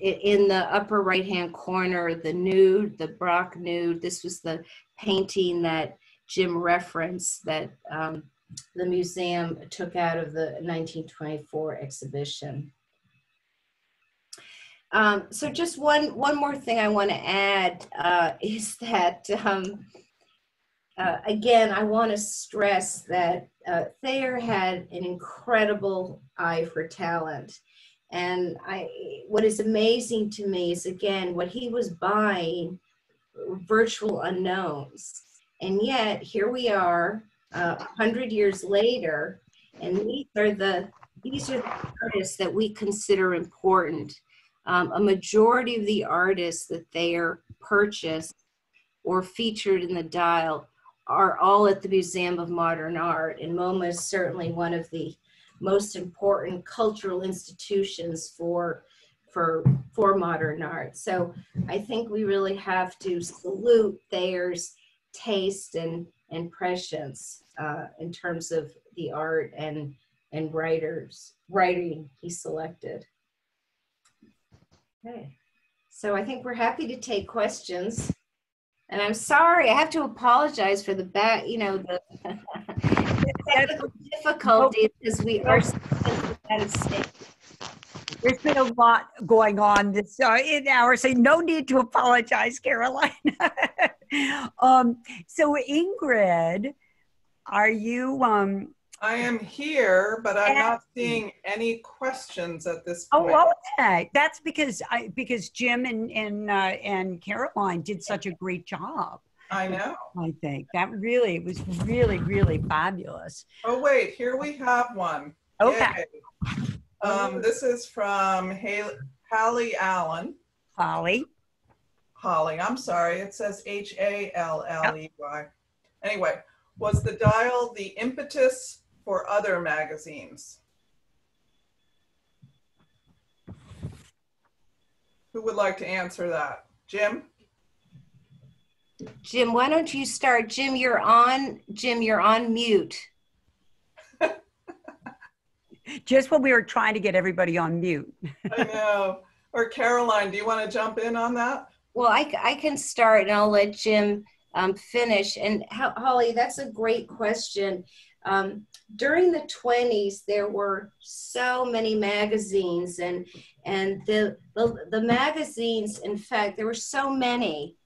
In the upper right hand corner, the nude, the Braque nude, this was the painting that Jim referenced that um, the museum took out of the 1924 exhibition. Um, so just one, one more thing I want to add uh, [laughs] is that um, uh, again, I want to stress that uh, Thayer had an incredible eye for talent. And I, what is amazing to me is again, what he was buying virtual unknowns. And yet here we are uh, a hundred years later, and these are the, these are the artists that we consider important. Um, a majority of the artists that they are purchased or featured in the dial are all at the Museum of Modern Art, and MoMA is certainly one of the most important cultural institutions for for for modern art. So I think we really have to salute Thayer's taste and and prescience uh, in terms of the art and and writers writing he selected. Okay, so I think we're happy to take questions. And I'm sorry, I have to apologize for the back, you know, the [laughs] technical difficulties because we are out of state.
There's been a lot going on this uh, in hour, so no need to apologize, Caroline. [laughs] um, so Ingrid, are you um,
I am here, but I'm not seeing any questions at this point.
Oh, okay. That's because I because Jim and and uh, and Caroline did such a great job.
I know.
I think that really it was really really fabulous.
Oh wait, here we have one.
Okay,
Yay. Um, this is from Haley, Hallie Allen.
Holly.
Holly, I'm sorry. It says H A L L E Y. Anyway, was the dial the impetus for other magazines? Who would like to answer that? Jim?
Jim, why don't you start? Jim, you're on. Jim, you're on mute. [laughs]
Just when we were trying to get everybody on mute. [laughs]
I know. Or Caroline, do you want to jump in on that?
Well, I, I can start and I'll let Jim um, finish. And Holly, that's a great question. Um, during the 20s, there were so many magazines, and and the the, the magazines, in fact, there were so many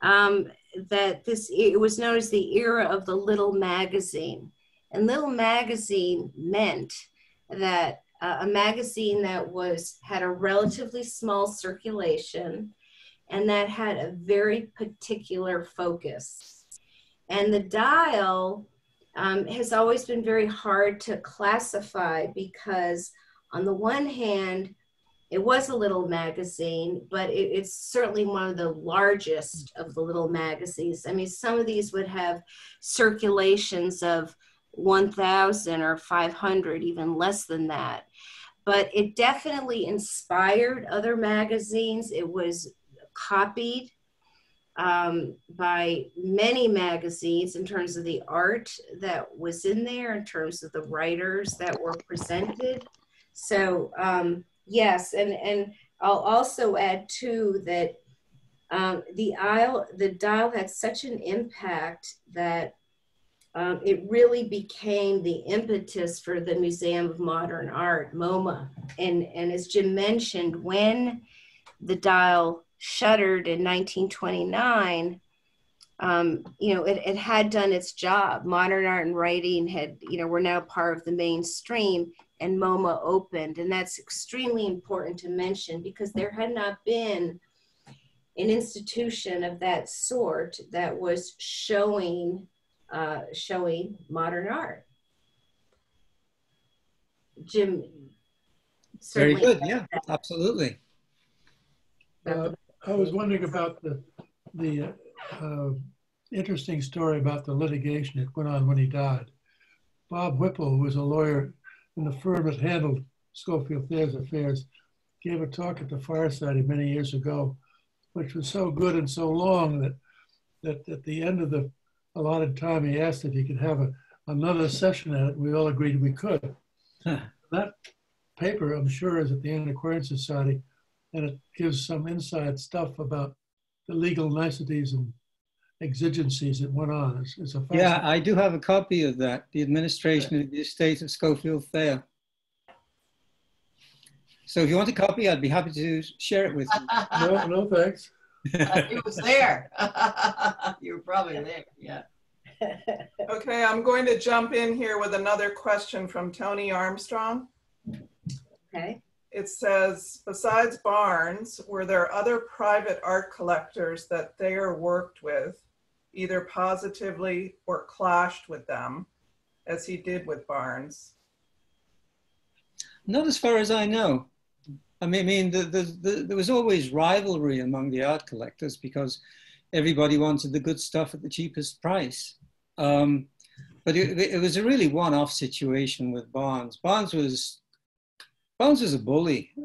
um, that this it was known as the era of the little magazine. And little magazine meant that uh, a magazine that was had a relatively small circulation and that had a very particular focus. And the dial um, has always been very hard to classify because, on the one hand, it was a little magazine, but it, it's certainly one of the largest of the little magazines. I mean, some of these would have circulations of 1,000 or 500, even less than that. But it definitely inspired other magazines. It was copied um, by many magazines in terms of the art that was in there, in terms of the writers that were presented. So um, yes, and and I'll also add too that um, the aisle, the dial had such an impact that um, it really became the impetus for the Museum of Modern Art, MoMA. And, and as Jim mentioned, when the dial shuttered in 1929, um, you know, it, it had done its job. Modern art and writing had, you know, were now part of the mainstream and MoMA opened. And that's extremely important to mention because there had not been an institution of that sort that was showing uh, showing modern art. Jim.
Very good. Yeah, absolutely.
Uh, I was wondering about the the uh, interesting story about the litigation that went on when he died. Bob Whipple, who was a lawyer in the firm that handled Scofield Thayer's affairs, gave a talk at the Fireside many years ago, which was so good and so long that that at the end of the allotted time, he asked if he could have a, another session at it. We all agreed we could.
Huh.
That paper, I'm sure, is at the Antiquarian Society, and it gives some inside stuff about the legal niceties and exigencies that went on. It's, it's a
Yeah, I do have a copy of that, the administration of the estate of Scofield Thayer. So if you want a copy, I'd be happy to share it with you. [laughs]
no, no thanks. [laughs]
He was there. [laughs] You were probably there, yeah.
Okay, I'm going to jump in here with another question from Tony Armstrong.
Okay.
It says, besides Barnes, were there other private art collectors that Thayer worked with, either positively or clashed with them, as he did with Barnes?
Not as far as I know. I mean, I mean the, the, the, there was always rivalry among the art collectors because everybody wanted the good stuff at the cheapest price. Um, but it, it was a really one-off situation with Barnes. Barnes was Barnes was a bully. [laughs]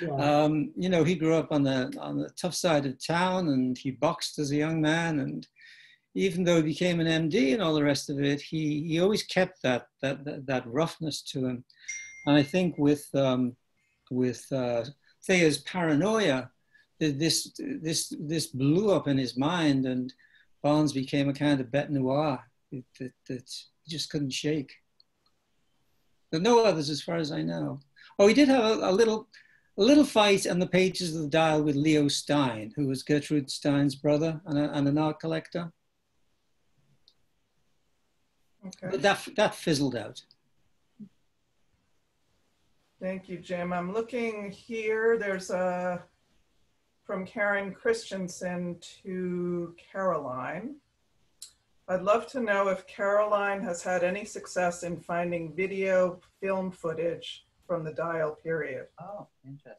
Yeah.
Um, you know, he grew up on the on the tough side of town, and he boxed as a young man. And even though he became an MD and all the rest of it, he he always kept that that that, that roughness to him. And I think with um, with uh, Thayer's paranoia, this this this blew up in his mind, and Barnes became a kind of bête noire that, that he just couldn't shake. But no others, as far as I know. Oh, he did have a, a little a little fight on the pages of the dial with Leo Stein, who was Gertrude Stein's brother and, a, and an art collector.
Okay.
But that that fizzled out.
Thank you, Jim. I'm looking here. There's a from Karen Christensen to Caroline. I'd love to know if Caroline has had any success in finding video film footage from the dial period.
Oh, interesting.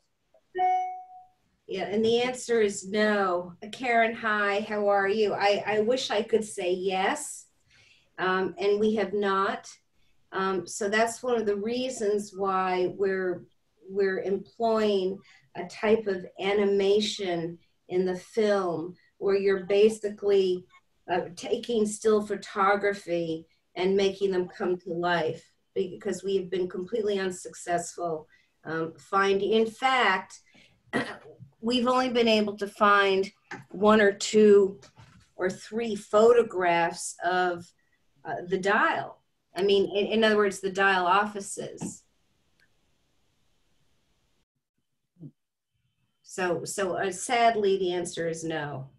Yeah, and the answer is no. Karen, hi, how are you? I, I wish I could say yes, um, and we have not. Um, so that's one of the reasons why we're we're employing a type of animation in the film where you're basically uh, taking still photography and making them come to life because we've been completely unsuccessful um, finding. In fact, [clears throat] we've only been able to find one or two or three photographs of uh, the dial. I mean, in, in other words, the dial offices. So, so uh, sadly, the answer is no.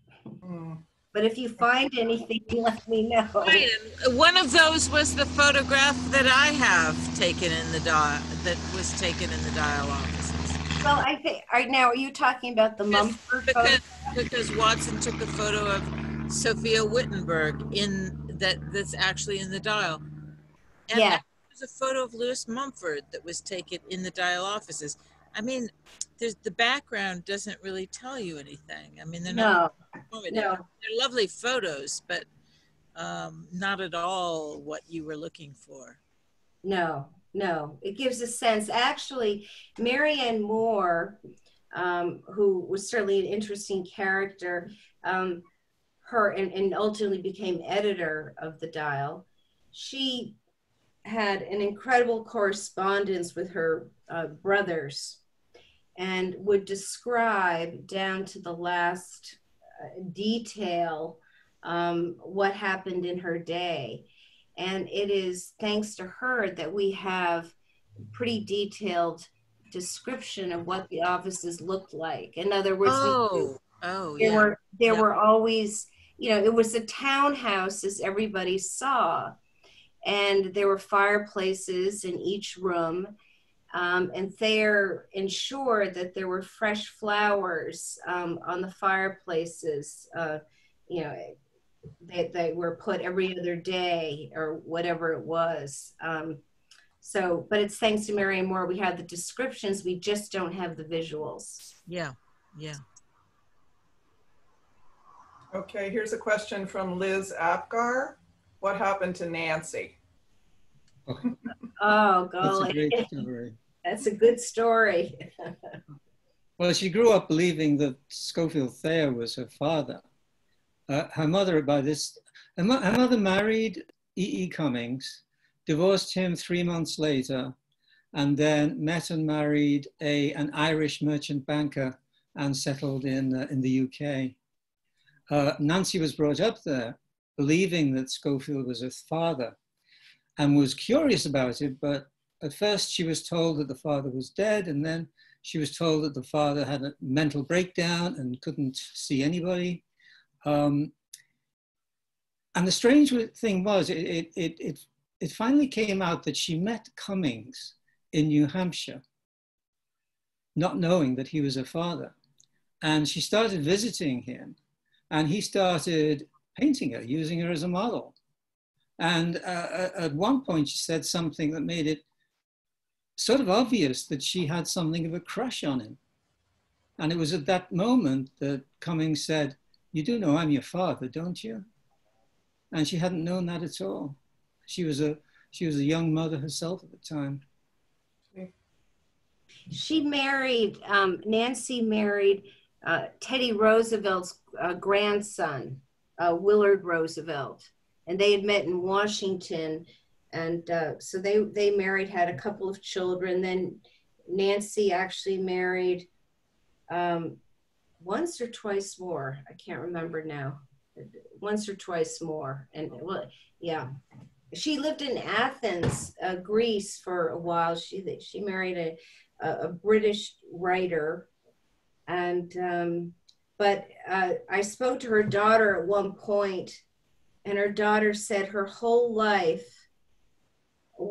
Hmm.
But if you find anything, let me know.
Right, and one of those was the photograph that I have taken in the dial, that was taken in the dial offices.
Well, I think, right now, are you talking about the
Because-
Mumford
Because,
photo?
because Watson took a photo of Sophia Wittenberg in, that, that's actually in the dial. And
Yeah.
There's a photo of Lewis Mumford that was taken in the dial offices. I mean, there's, the background doesn't really tell you anything. I mean, they're not
No.
They're lovely photos, but um, not at all what you were looking for.
no, no. It gives a sense. Actually, Marianne Moore, um, who was certainly an interesting character, um, her and, and ultimately became editor of the Dial. She had an incredible correspondence with her uh, brothers and would describe down to the last uh, detail um, what happened in her day. And it is thanks to her that we have pretty detailed description of what the offices looked like. In other words, we
Oh, oh,
there
yeah.
were there
Yeah.
were always you know it was a townhouse as everybody saw and there were fireplaces in each room um, and Thayer ensured that there were fresh flowers um, on the fireplaces uh, you know they, they were put every other day or whatever it was um, so but it's thanks to Marianne Moore we have the descriptions we just don't have the visuals
Yeah, yeah.
Okay, here's a question from Liz Apgar. What happened to Nancy? [laughs]
oh
That's a
golly
great story.
That's a good story. [laughs]
Well, she grew up believing that Scofield Thayer was her father. Uh, her mother, by this, her, mo- her mother married E. E. Cummings, divorced him three months later, and then met and married a, an Irish merchant banker and settled in, uh, in the UK. Uh, Nancy was brought up there, believing that Scofield was her father, and was curious about it, but at first she was told that the father was dead, and then she was told that the father had a mental breakdown and couldn't see anybody. Um, and the strange thing was, it, it, it, it, it finally came out that she met Cummings in New Hampshire, not knowing that he was her father. And she started visiting him, and he started painting her, using her as a model. And uh, at one point, she said something that made it sort of obvious that she had something of a crush on him. And it was at that moment that Cummings said, You do know I'm your father, don't you? And she hadn't known that at all. She was a, she was a young mother herself at the time.
she married, um, Nancy married uh, Teddy Roosevelt's uh, grandson, uh, Willard Roosevelt. And they had met in Washington. And uh, so they, they married, had a couple of children. Then Nancy actually married um, once or twice more. I can't remember now. Once or twice more. And well, yeah. She lived in Athens, uh, Greece for a while. She, she married a, a, British writer. And, um, but uh, I spoke to her daughter at one point, and her daughter said her whole life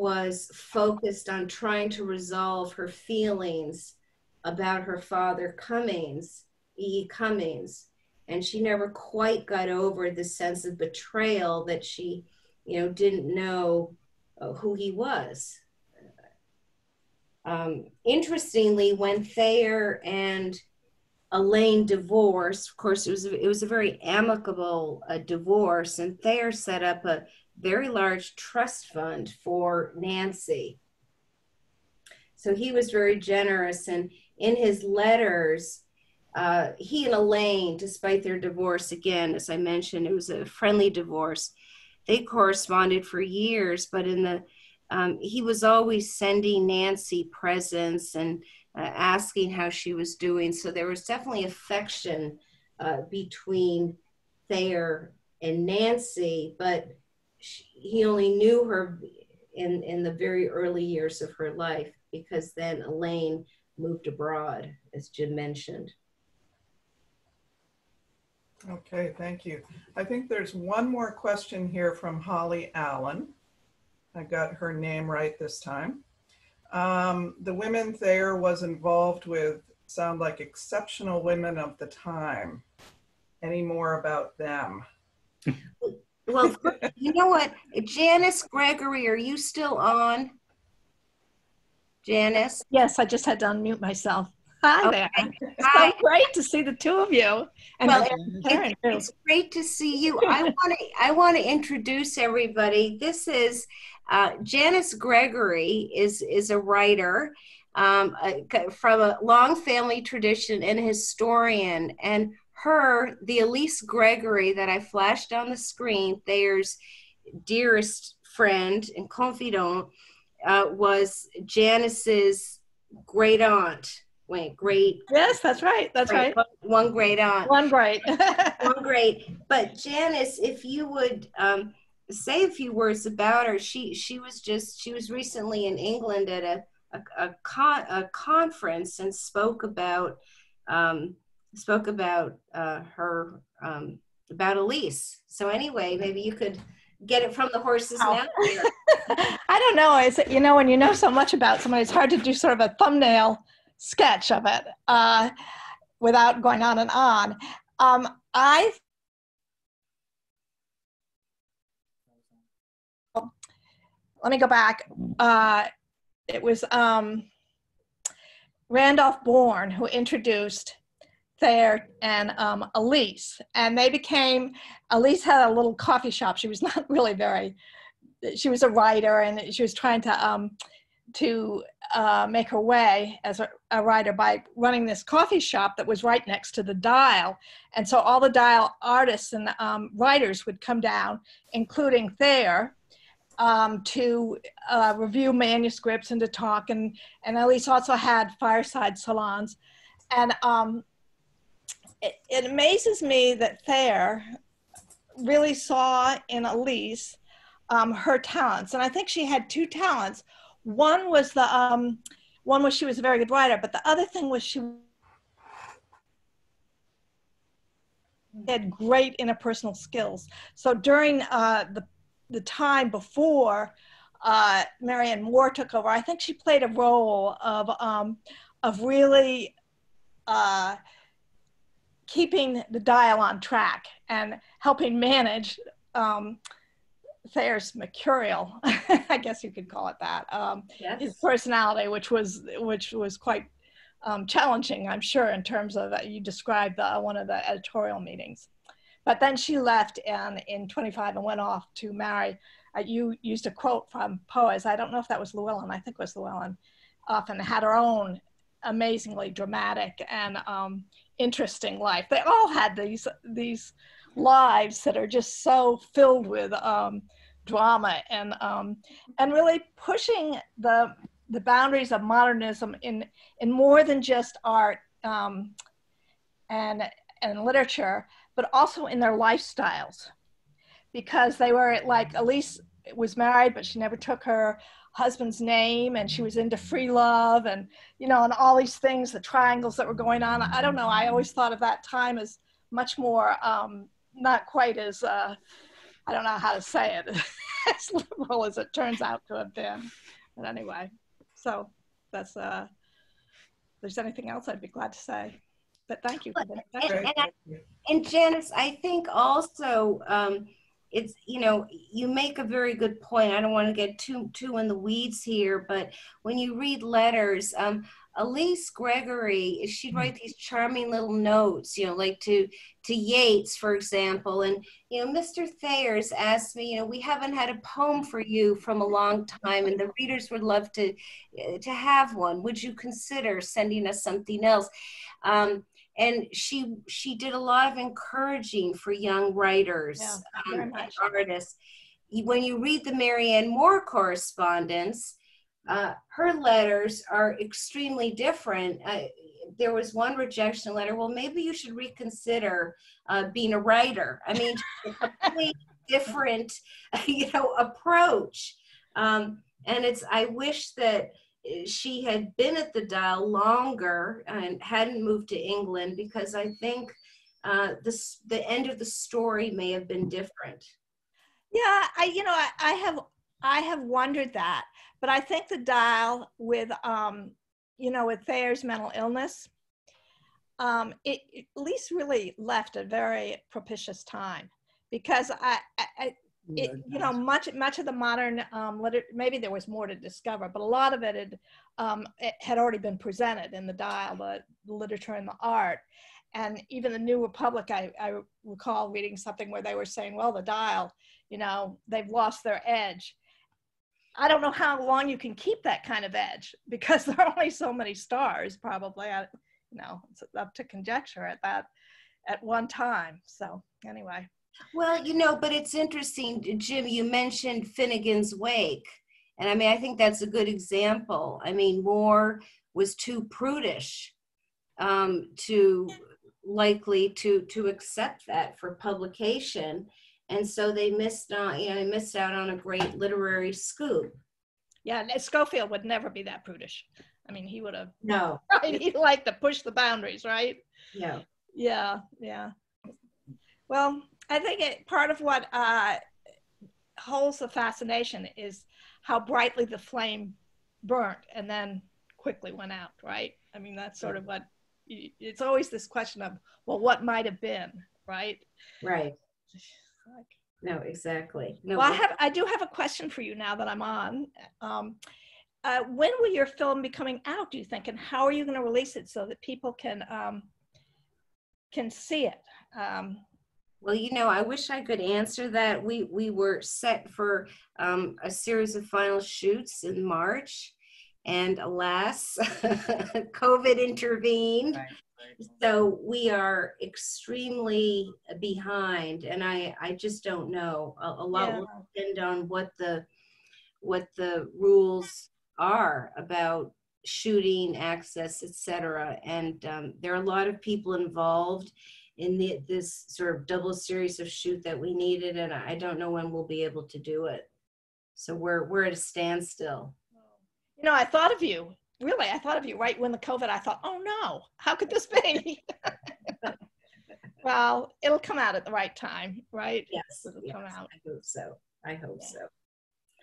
was focused on trying to resolve her feelings about her father Cummings, E. Cummings, and she never quite got over the sense of betrayal that she, you know, didn't know uh, who he was. Um, interestingly, when Thayer and Elaine divorced, of course, it was it was a very amicable uh, divorce, and Thayer set up a very large trust fund for Nancy. So he was very generous, and in his letters, uh, he and Elaine, despite their divorce, again, as I mentioned, it was a friendly divorce. They corresponded for years, but in the um, he was always sending Nancy presents and uh, asking how she was doing. So there was definitely affection uh, between Thayer and Nancy, but he only knew her in, in the very early years of her life because then Elaine moved abroad, as Jim mentioned.
Okay, thank you. I think there's one more question here from Holly Allen. I got her name right this time. Um, the women Thayer was involved with sound like exceptional women of the time. Any more about them? [laughs]
Well, you know what? Janice Gregory, are you still on? Janice?
Yes, I just had to unmute myself. Hi
Okay.
there. It's
Hi.
so great to see the two of you. And
Well, It's, great to see you. I [laughs] want to I want to introduce everybody. This is uh, Janice Gregory is is a writer um, from a long family tradition and historian. And her, the Alyse Gregory that I flashed on the screen, Thayer's dearest friend and confidant, uh, was Janice's great aunt. Wait, great
yes, that's right. That's right.
one great aunt
One great. [laughs]
one great. But Janice, if you would um, say a few words about her, she she was just she was recently in England at a a, a, con, a conference and spoke about um, spoke about uh, her um, about Alyse. So anyway, maybe you could get it from the horse's
Oh. [laughs]
mouth.
I don't know. It's you know when you know so much about somebody, it's hard to do sort of a thumbnail sketch of it uh, without going on and on. Um, I let me go back. Uh, it was um, Randolph Bourne who introduced Thayer and um, Alyse, and they became. Alyse had a little coffee shop. She was [laughs] not really very she was a writer and she was trying to um, to uh, make her way as a, a writer by running this coffee shop that was right next to the dial and so all the dial artists and um, writers would come down including thayer um, to uh, review manuscripts and to talk and and alyse also had fireside salons and um, it, it amazes me that thayer really saw in alyse um, her talents. And I think she had two talents. One was the um, one was she was a very good writer, but the other thing was she had great interpersonal skills. So during uh, the the time before uh, Marianne Moore took over, I think she played a role of um, of really uh, keeping the dial on track and helping manage um, Thayer's mercurial, [laughs] I guess you could call it that. Um, his personality, which was which was quite um, challenging, I'm sure, in terms of uh, you described the, one of the editorial meetings. But then she left in, in 25 and went off to marry. Uh, you used a quote from Powys. I don't know if that was Llewelyn. I think it was Llewelyn. Often had her own amazingly dramatic and um, interesting life. They all had these these lives that are just so filled with um, drama and um, and really pushing the the boundaries of modernism in in more than just art um, and and literature, but also in their lifestyles, because they were like Alyse was married, but she never took her husband's name, and she was into free love, and you know, and all these things, the triangles that were going on. I don't know. I always thought of that time as much more um, not quite as uh, I don't know how to say it [laughs] as liberal as it turns out to have been. But anyway, so that's uh, there's anything else, I'd be glad to say. But thank you. For
and, and, I, and Janice, I think also um, it's you know you make a very good point. I don't want to get too too in the weeds here, but when you read letters, um, Alyse Gregory, she'd write these charming little notes, you know, like to to Yeats, for example. And you know, Mr. Thayers asked me, you know, we haven't had a poem for you from a long time, and the readers would love to to have one. Would you consider sending us something else? Um, and she she did a lot of encouraging for young writers
yeah,
um, and artists. When you read the Marianne Moore correspondence uh, her letters are extremely different. Uh, there was one rejection letter. Well, maybe you should reconsider uh, being a writer. I mean, a completely [laughs] different, [laughs] you know, approach. Um, and it's. I wish that she had been at the dial longer and hadn't moved to England because I think uh, this the end of the story may have been different.
Yeah, I you know I, I have I have wondered that but I think the dial with, um, you know, with Thayer's mental illness, um, it, it, Alyse really left a very propitious time because I, I it, you know, much much of the modern um, liter- maybe there was more to discover, but a lot of it had um, it had already been presented in the dial, the, the literature and the art, and even the New Republic. I, I recall reading something where they were saying, well, the dial, you know, they've lost their edge, I don't know how long you can keep that kind of edge [laughs] because there are only so many stars, probably. I, you know, it's up to conjecture at that at one time. So anyway.
Well, you know, but it's interesting, Jim. You mentioned Finnegans Wake, and I mean, I think that's a good example. I mean, Moore was too prudish um, to likely to to accept that for publication and so they missed on you know they missed out on a great literary scoop
yeah scofield would never be that prudish i mean he would have
no [laughs]
right? he liked to push the boundaries right
yeah
yeah yeah well i think it, part of what uh, holds the fascination is how brightly the flame burnt and then quickly went out right i mean that's sort of what it's always this question of well what might have been right
right no, exactly. No,
well, I have, I do have a question for you now that I'm on. Um, uh, when will your film be coming out? Do you think, and how are you going to release it so that people can um, can see it? Um,
well, you know, I wish I could answer that. We we were set for um, a series of final shoots in March, and alas, [laughs] COVID intervened. Right so we are extremely behind and i i just don't know a, a lot yeah. will depend on what the what the rules are about shooting access etc and um, there are a lot of people involved in the, this sort of double series of shoot that we needed and i don't know when we'll be able to do it so we're we're at a standstill
you know i thought of you really, I thought of you right when the COVID. I thought, oh no, how could this be? [laughs] well, it'll come out at the right time, right?
Yes, it'll yes, come out. I hope so. I hope yeah. so.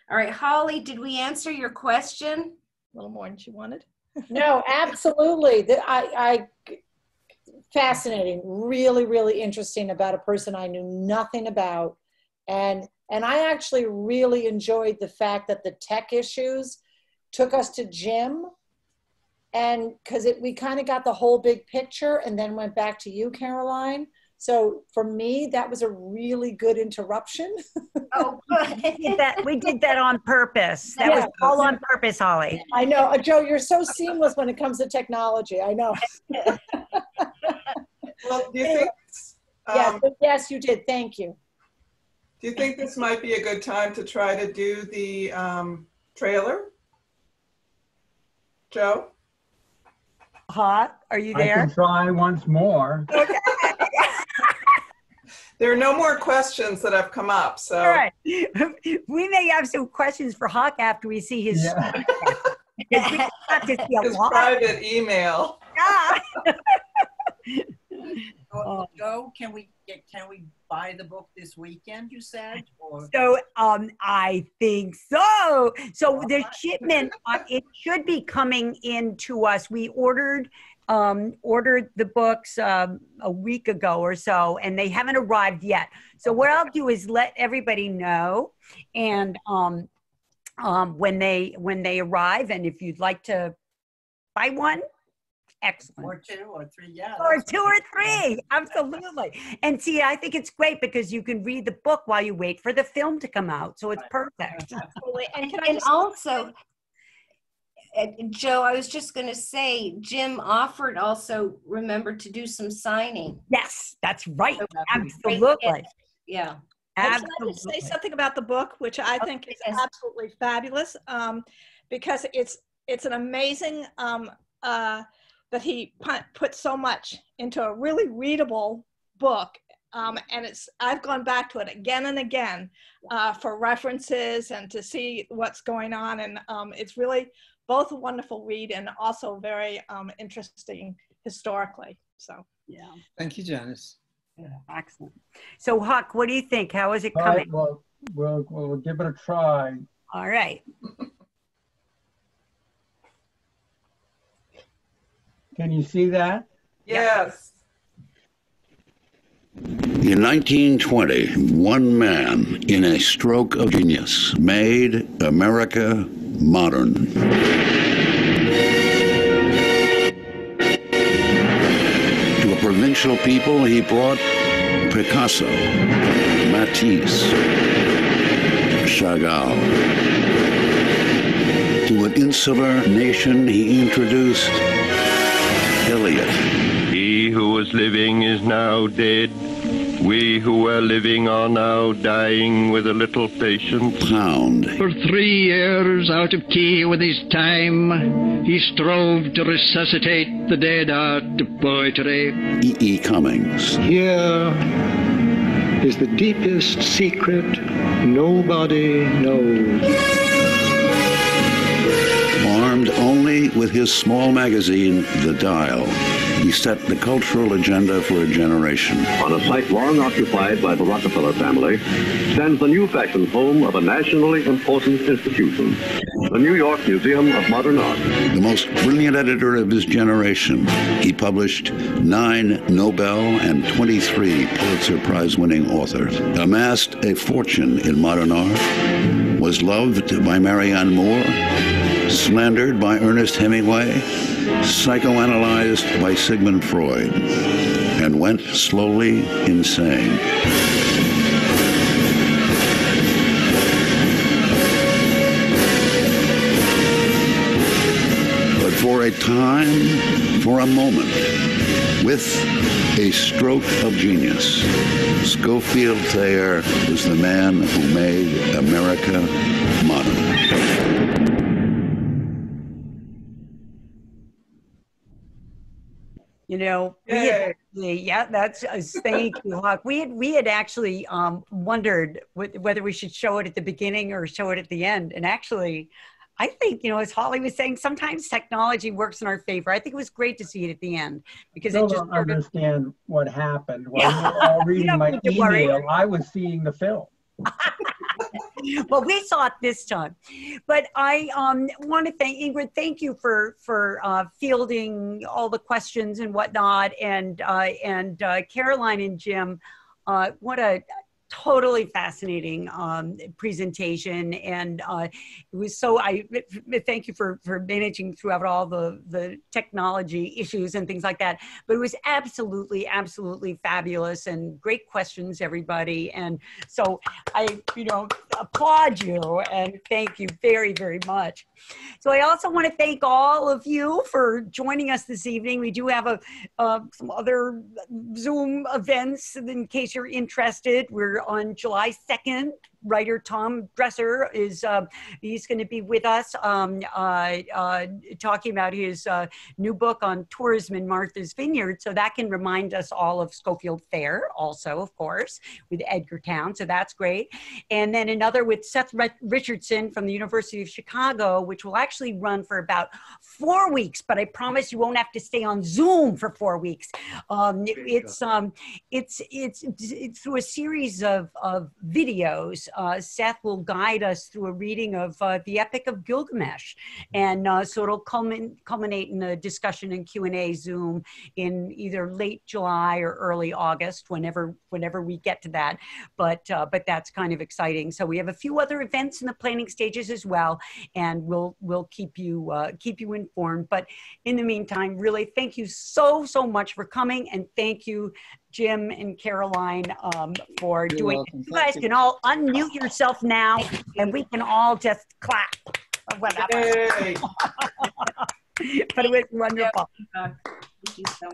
All right, Holly, did we answer your question?
A little more than she wanted.
no, absolutely. I, I fascinating, really, really interesting about a person I knew nothing about, and and I actually really enjoyed the fact that the tech issues took us to Jim and because it we kind of got the whole big picture and then went back to you caroline So for me, that was a really good interruption. [laughs]
Oh,
We did that, we did that on purpose. That was all on purpose, Holly.
I know, uh, Joe, you're so seamless when it comes to technology. I know. [laughs]
Well, do you think,
Yes,
um,
but yes, you did. Thank you.
do you think this might be a good time to try to do the um, trailer? Joe?
Hot, are you there?
I can
there?
try once more.
There are no more questions that have come up, so.
All right. [laughs] We may have some questions for Hawk after we see his.
Yeah. [laughs]
We see a
His
lot.
private email.
Yeah. [laughs]
Oh, Joe, can we get, can we buy the book this weekend, you said? Or
So um, I think so. So the shipment, uh, it should be coming in to us. We ordered um, ordered the books um, a week ago or so, and they haven't arrived yet. So what I'll do is let everybody know, and um, um, when they when they arrive, and if you'd like to buy one, excellent.
or two or three, yeah.
or two or three absolutely and see i think it's great because you can read the book while you wait for the film to come out so it's perfect
Absolutely. And
And,
can I
and
just
also, Joe, I was just going to say, Jim offered also remember to do some signing.
yes that's right
So,
absolutely
Yeah.
And Can I just say something about the book, which I think is
yes.
absolutely fabulous, um, because it's it's an amazing um, uh, that he put, put so much into a really readable book, um, and it's I've gone back to it again and again uh, for references and to see what's going on, and um, it's really both a wonderful read and also very um, interesting historically. So.
yeah
Thank you, Janice.
excellent so huck what do you think how is it
All right,
coming
well, we'll, we'll give it a try.
all right
Can you see that?
Yes.
In 1920, one man, in a stroke of genius, made America modern. To a provincial people, he brought Picasso, Matisse, Chagall. To an insular nation, he introduced Eliot.
He who was living is now dead. We who were living are now dying with a little patience.
Pound,
For three years out of key with his time, he strove to resuscitate the dead art of poetry.
E. E. Cummings,
Here is the deepest secret nobody knows.
With his small magazine, The Dial, he set the cultural agenda for a generation.
On a site long occupied by the Rockefeller family stands the new fashioned home of a nationally important institution, the New York Museum of Modern Art.
The most brilliant editor of his generation, he published nine Nobel and 23 Pulitzer Prize winning authors, amassed a fortune in modern art, was loved by Marianne Moore, slandered by Ernest Hemingway, psychoanalyzed by Sigmund Freud, and went slowly insane. But for a time, for a moment, with a stroke of genius, Scofield Thayer was the man who made America modern.
You know, we had actually, yeah, that's uh, thank you, Huck. We had we had actually um, wondered wh- whether we should show it at the beginning or show it at the end, and actually, I think you know, as Holly was saying, sometimes technology works in our favor. I think it was great to see it at the end because just
don't
sort of
understand what happened. While you were all [laughs] reading my email, I was seeing the film. [laughs] [laughs]
well, we saw it this time. But I um, want to thank Ingrid. Thank you for for uh, fielding all the questions and whatnot, and uh, and uh, Caroline and Jim. Uh, what a totally fascinating um, presentation, and uh, it was so. I thank you for for managing throughout all the the technology issues and things like that. But it was absolutely, absolutely fabulous and great questions, everybody. And so I, you know, applaud you and thank you very, very much. So I also want to thank all of you for joining us this evening. We do have a uh, some other Zoom events in case you're interested. We're on July 2nd writer Tom Dresser is uh, he's going to be with us um, uh, uh, talking about his uh, new book on tourism in Martha's Vineyard. So that can remind us all of Scofield Thayer, also of course, with Edgartown. So that's great. And then another with Seth Richardson from the University of Chicago, which will actually run for about four weeks. But I promise you won't have to stay on Zoom for four weeks. Um, it's um, it's it's it's through a series of of videos uh, Seth will guide us through a reading of uh, the Epic of Gilgamesh, and uh, so it'll culmin- culminate in a discussion and Q and A Zoom in either late July or early August, whenever whenever we get to that. But uh, but that's kind of exciting. So we have a few other events in the planning stages as well, and we'll we'll keep you uh, keep you informed. But in the meantime, really thank you so so much for coming, and thank you Jim and Caroline um, for
You're
doing
welcome.
it. You
Thank
guys
you.
can all unmute yourself now and we can all just clap or whatever. [laughs] but it was wonderful.
Thank you so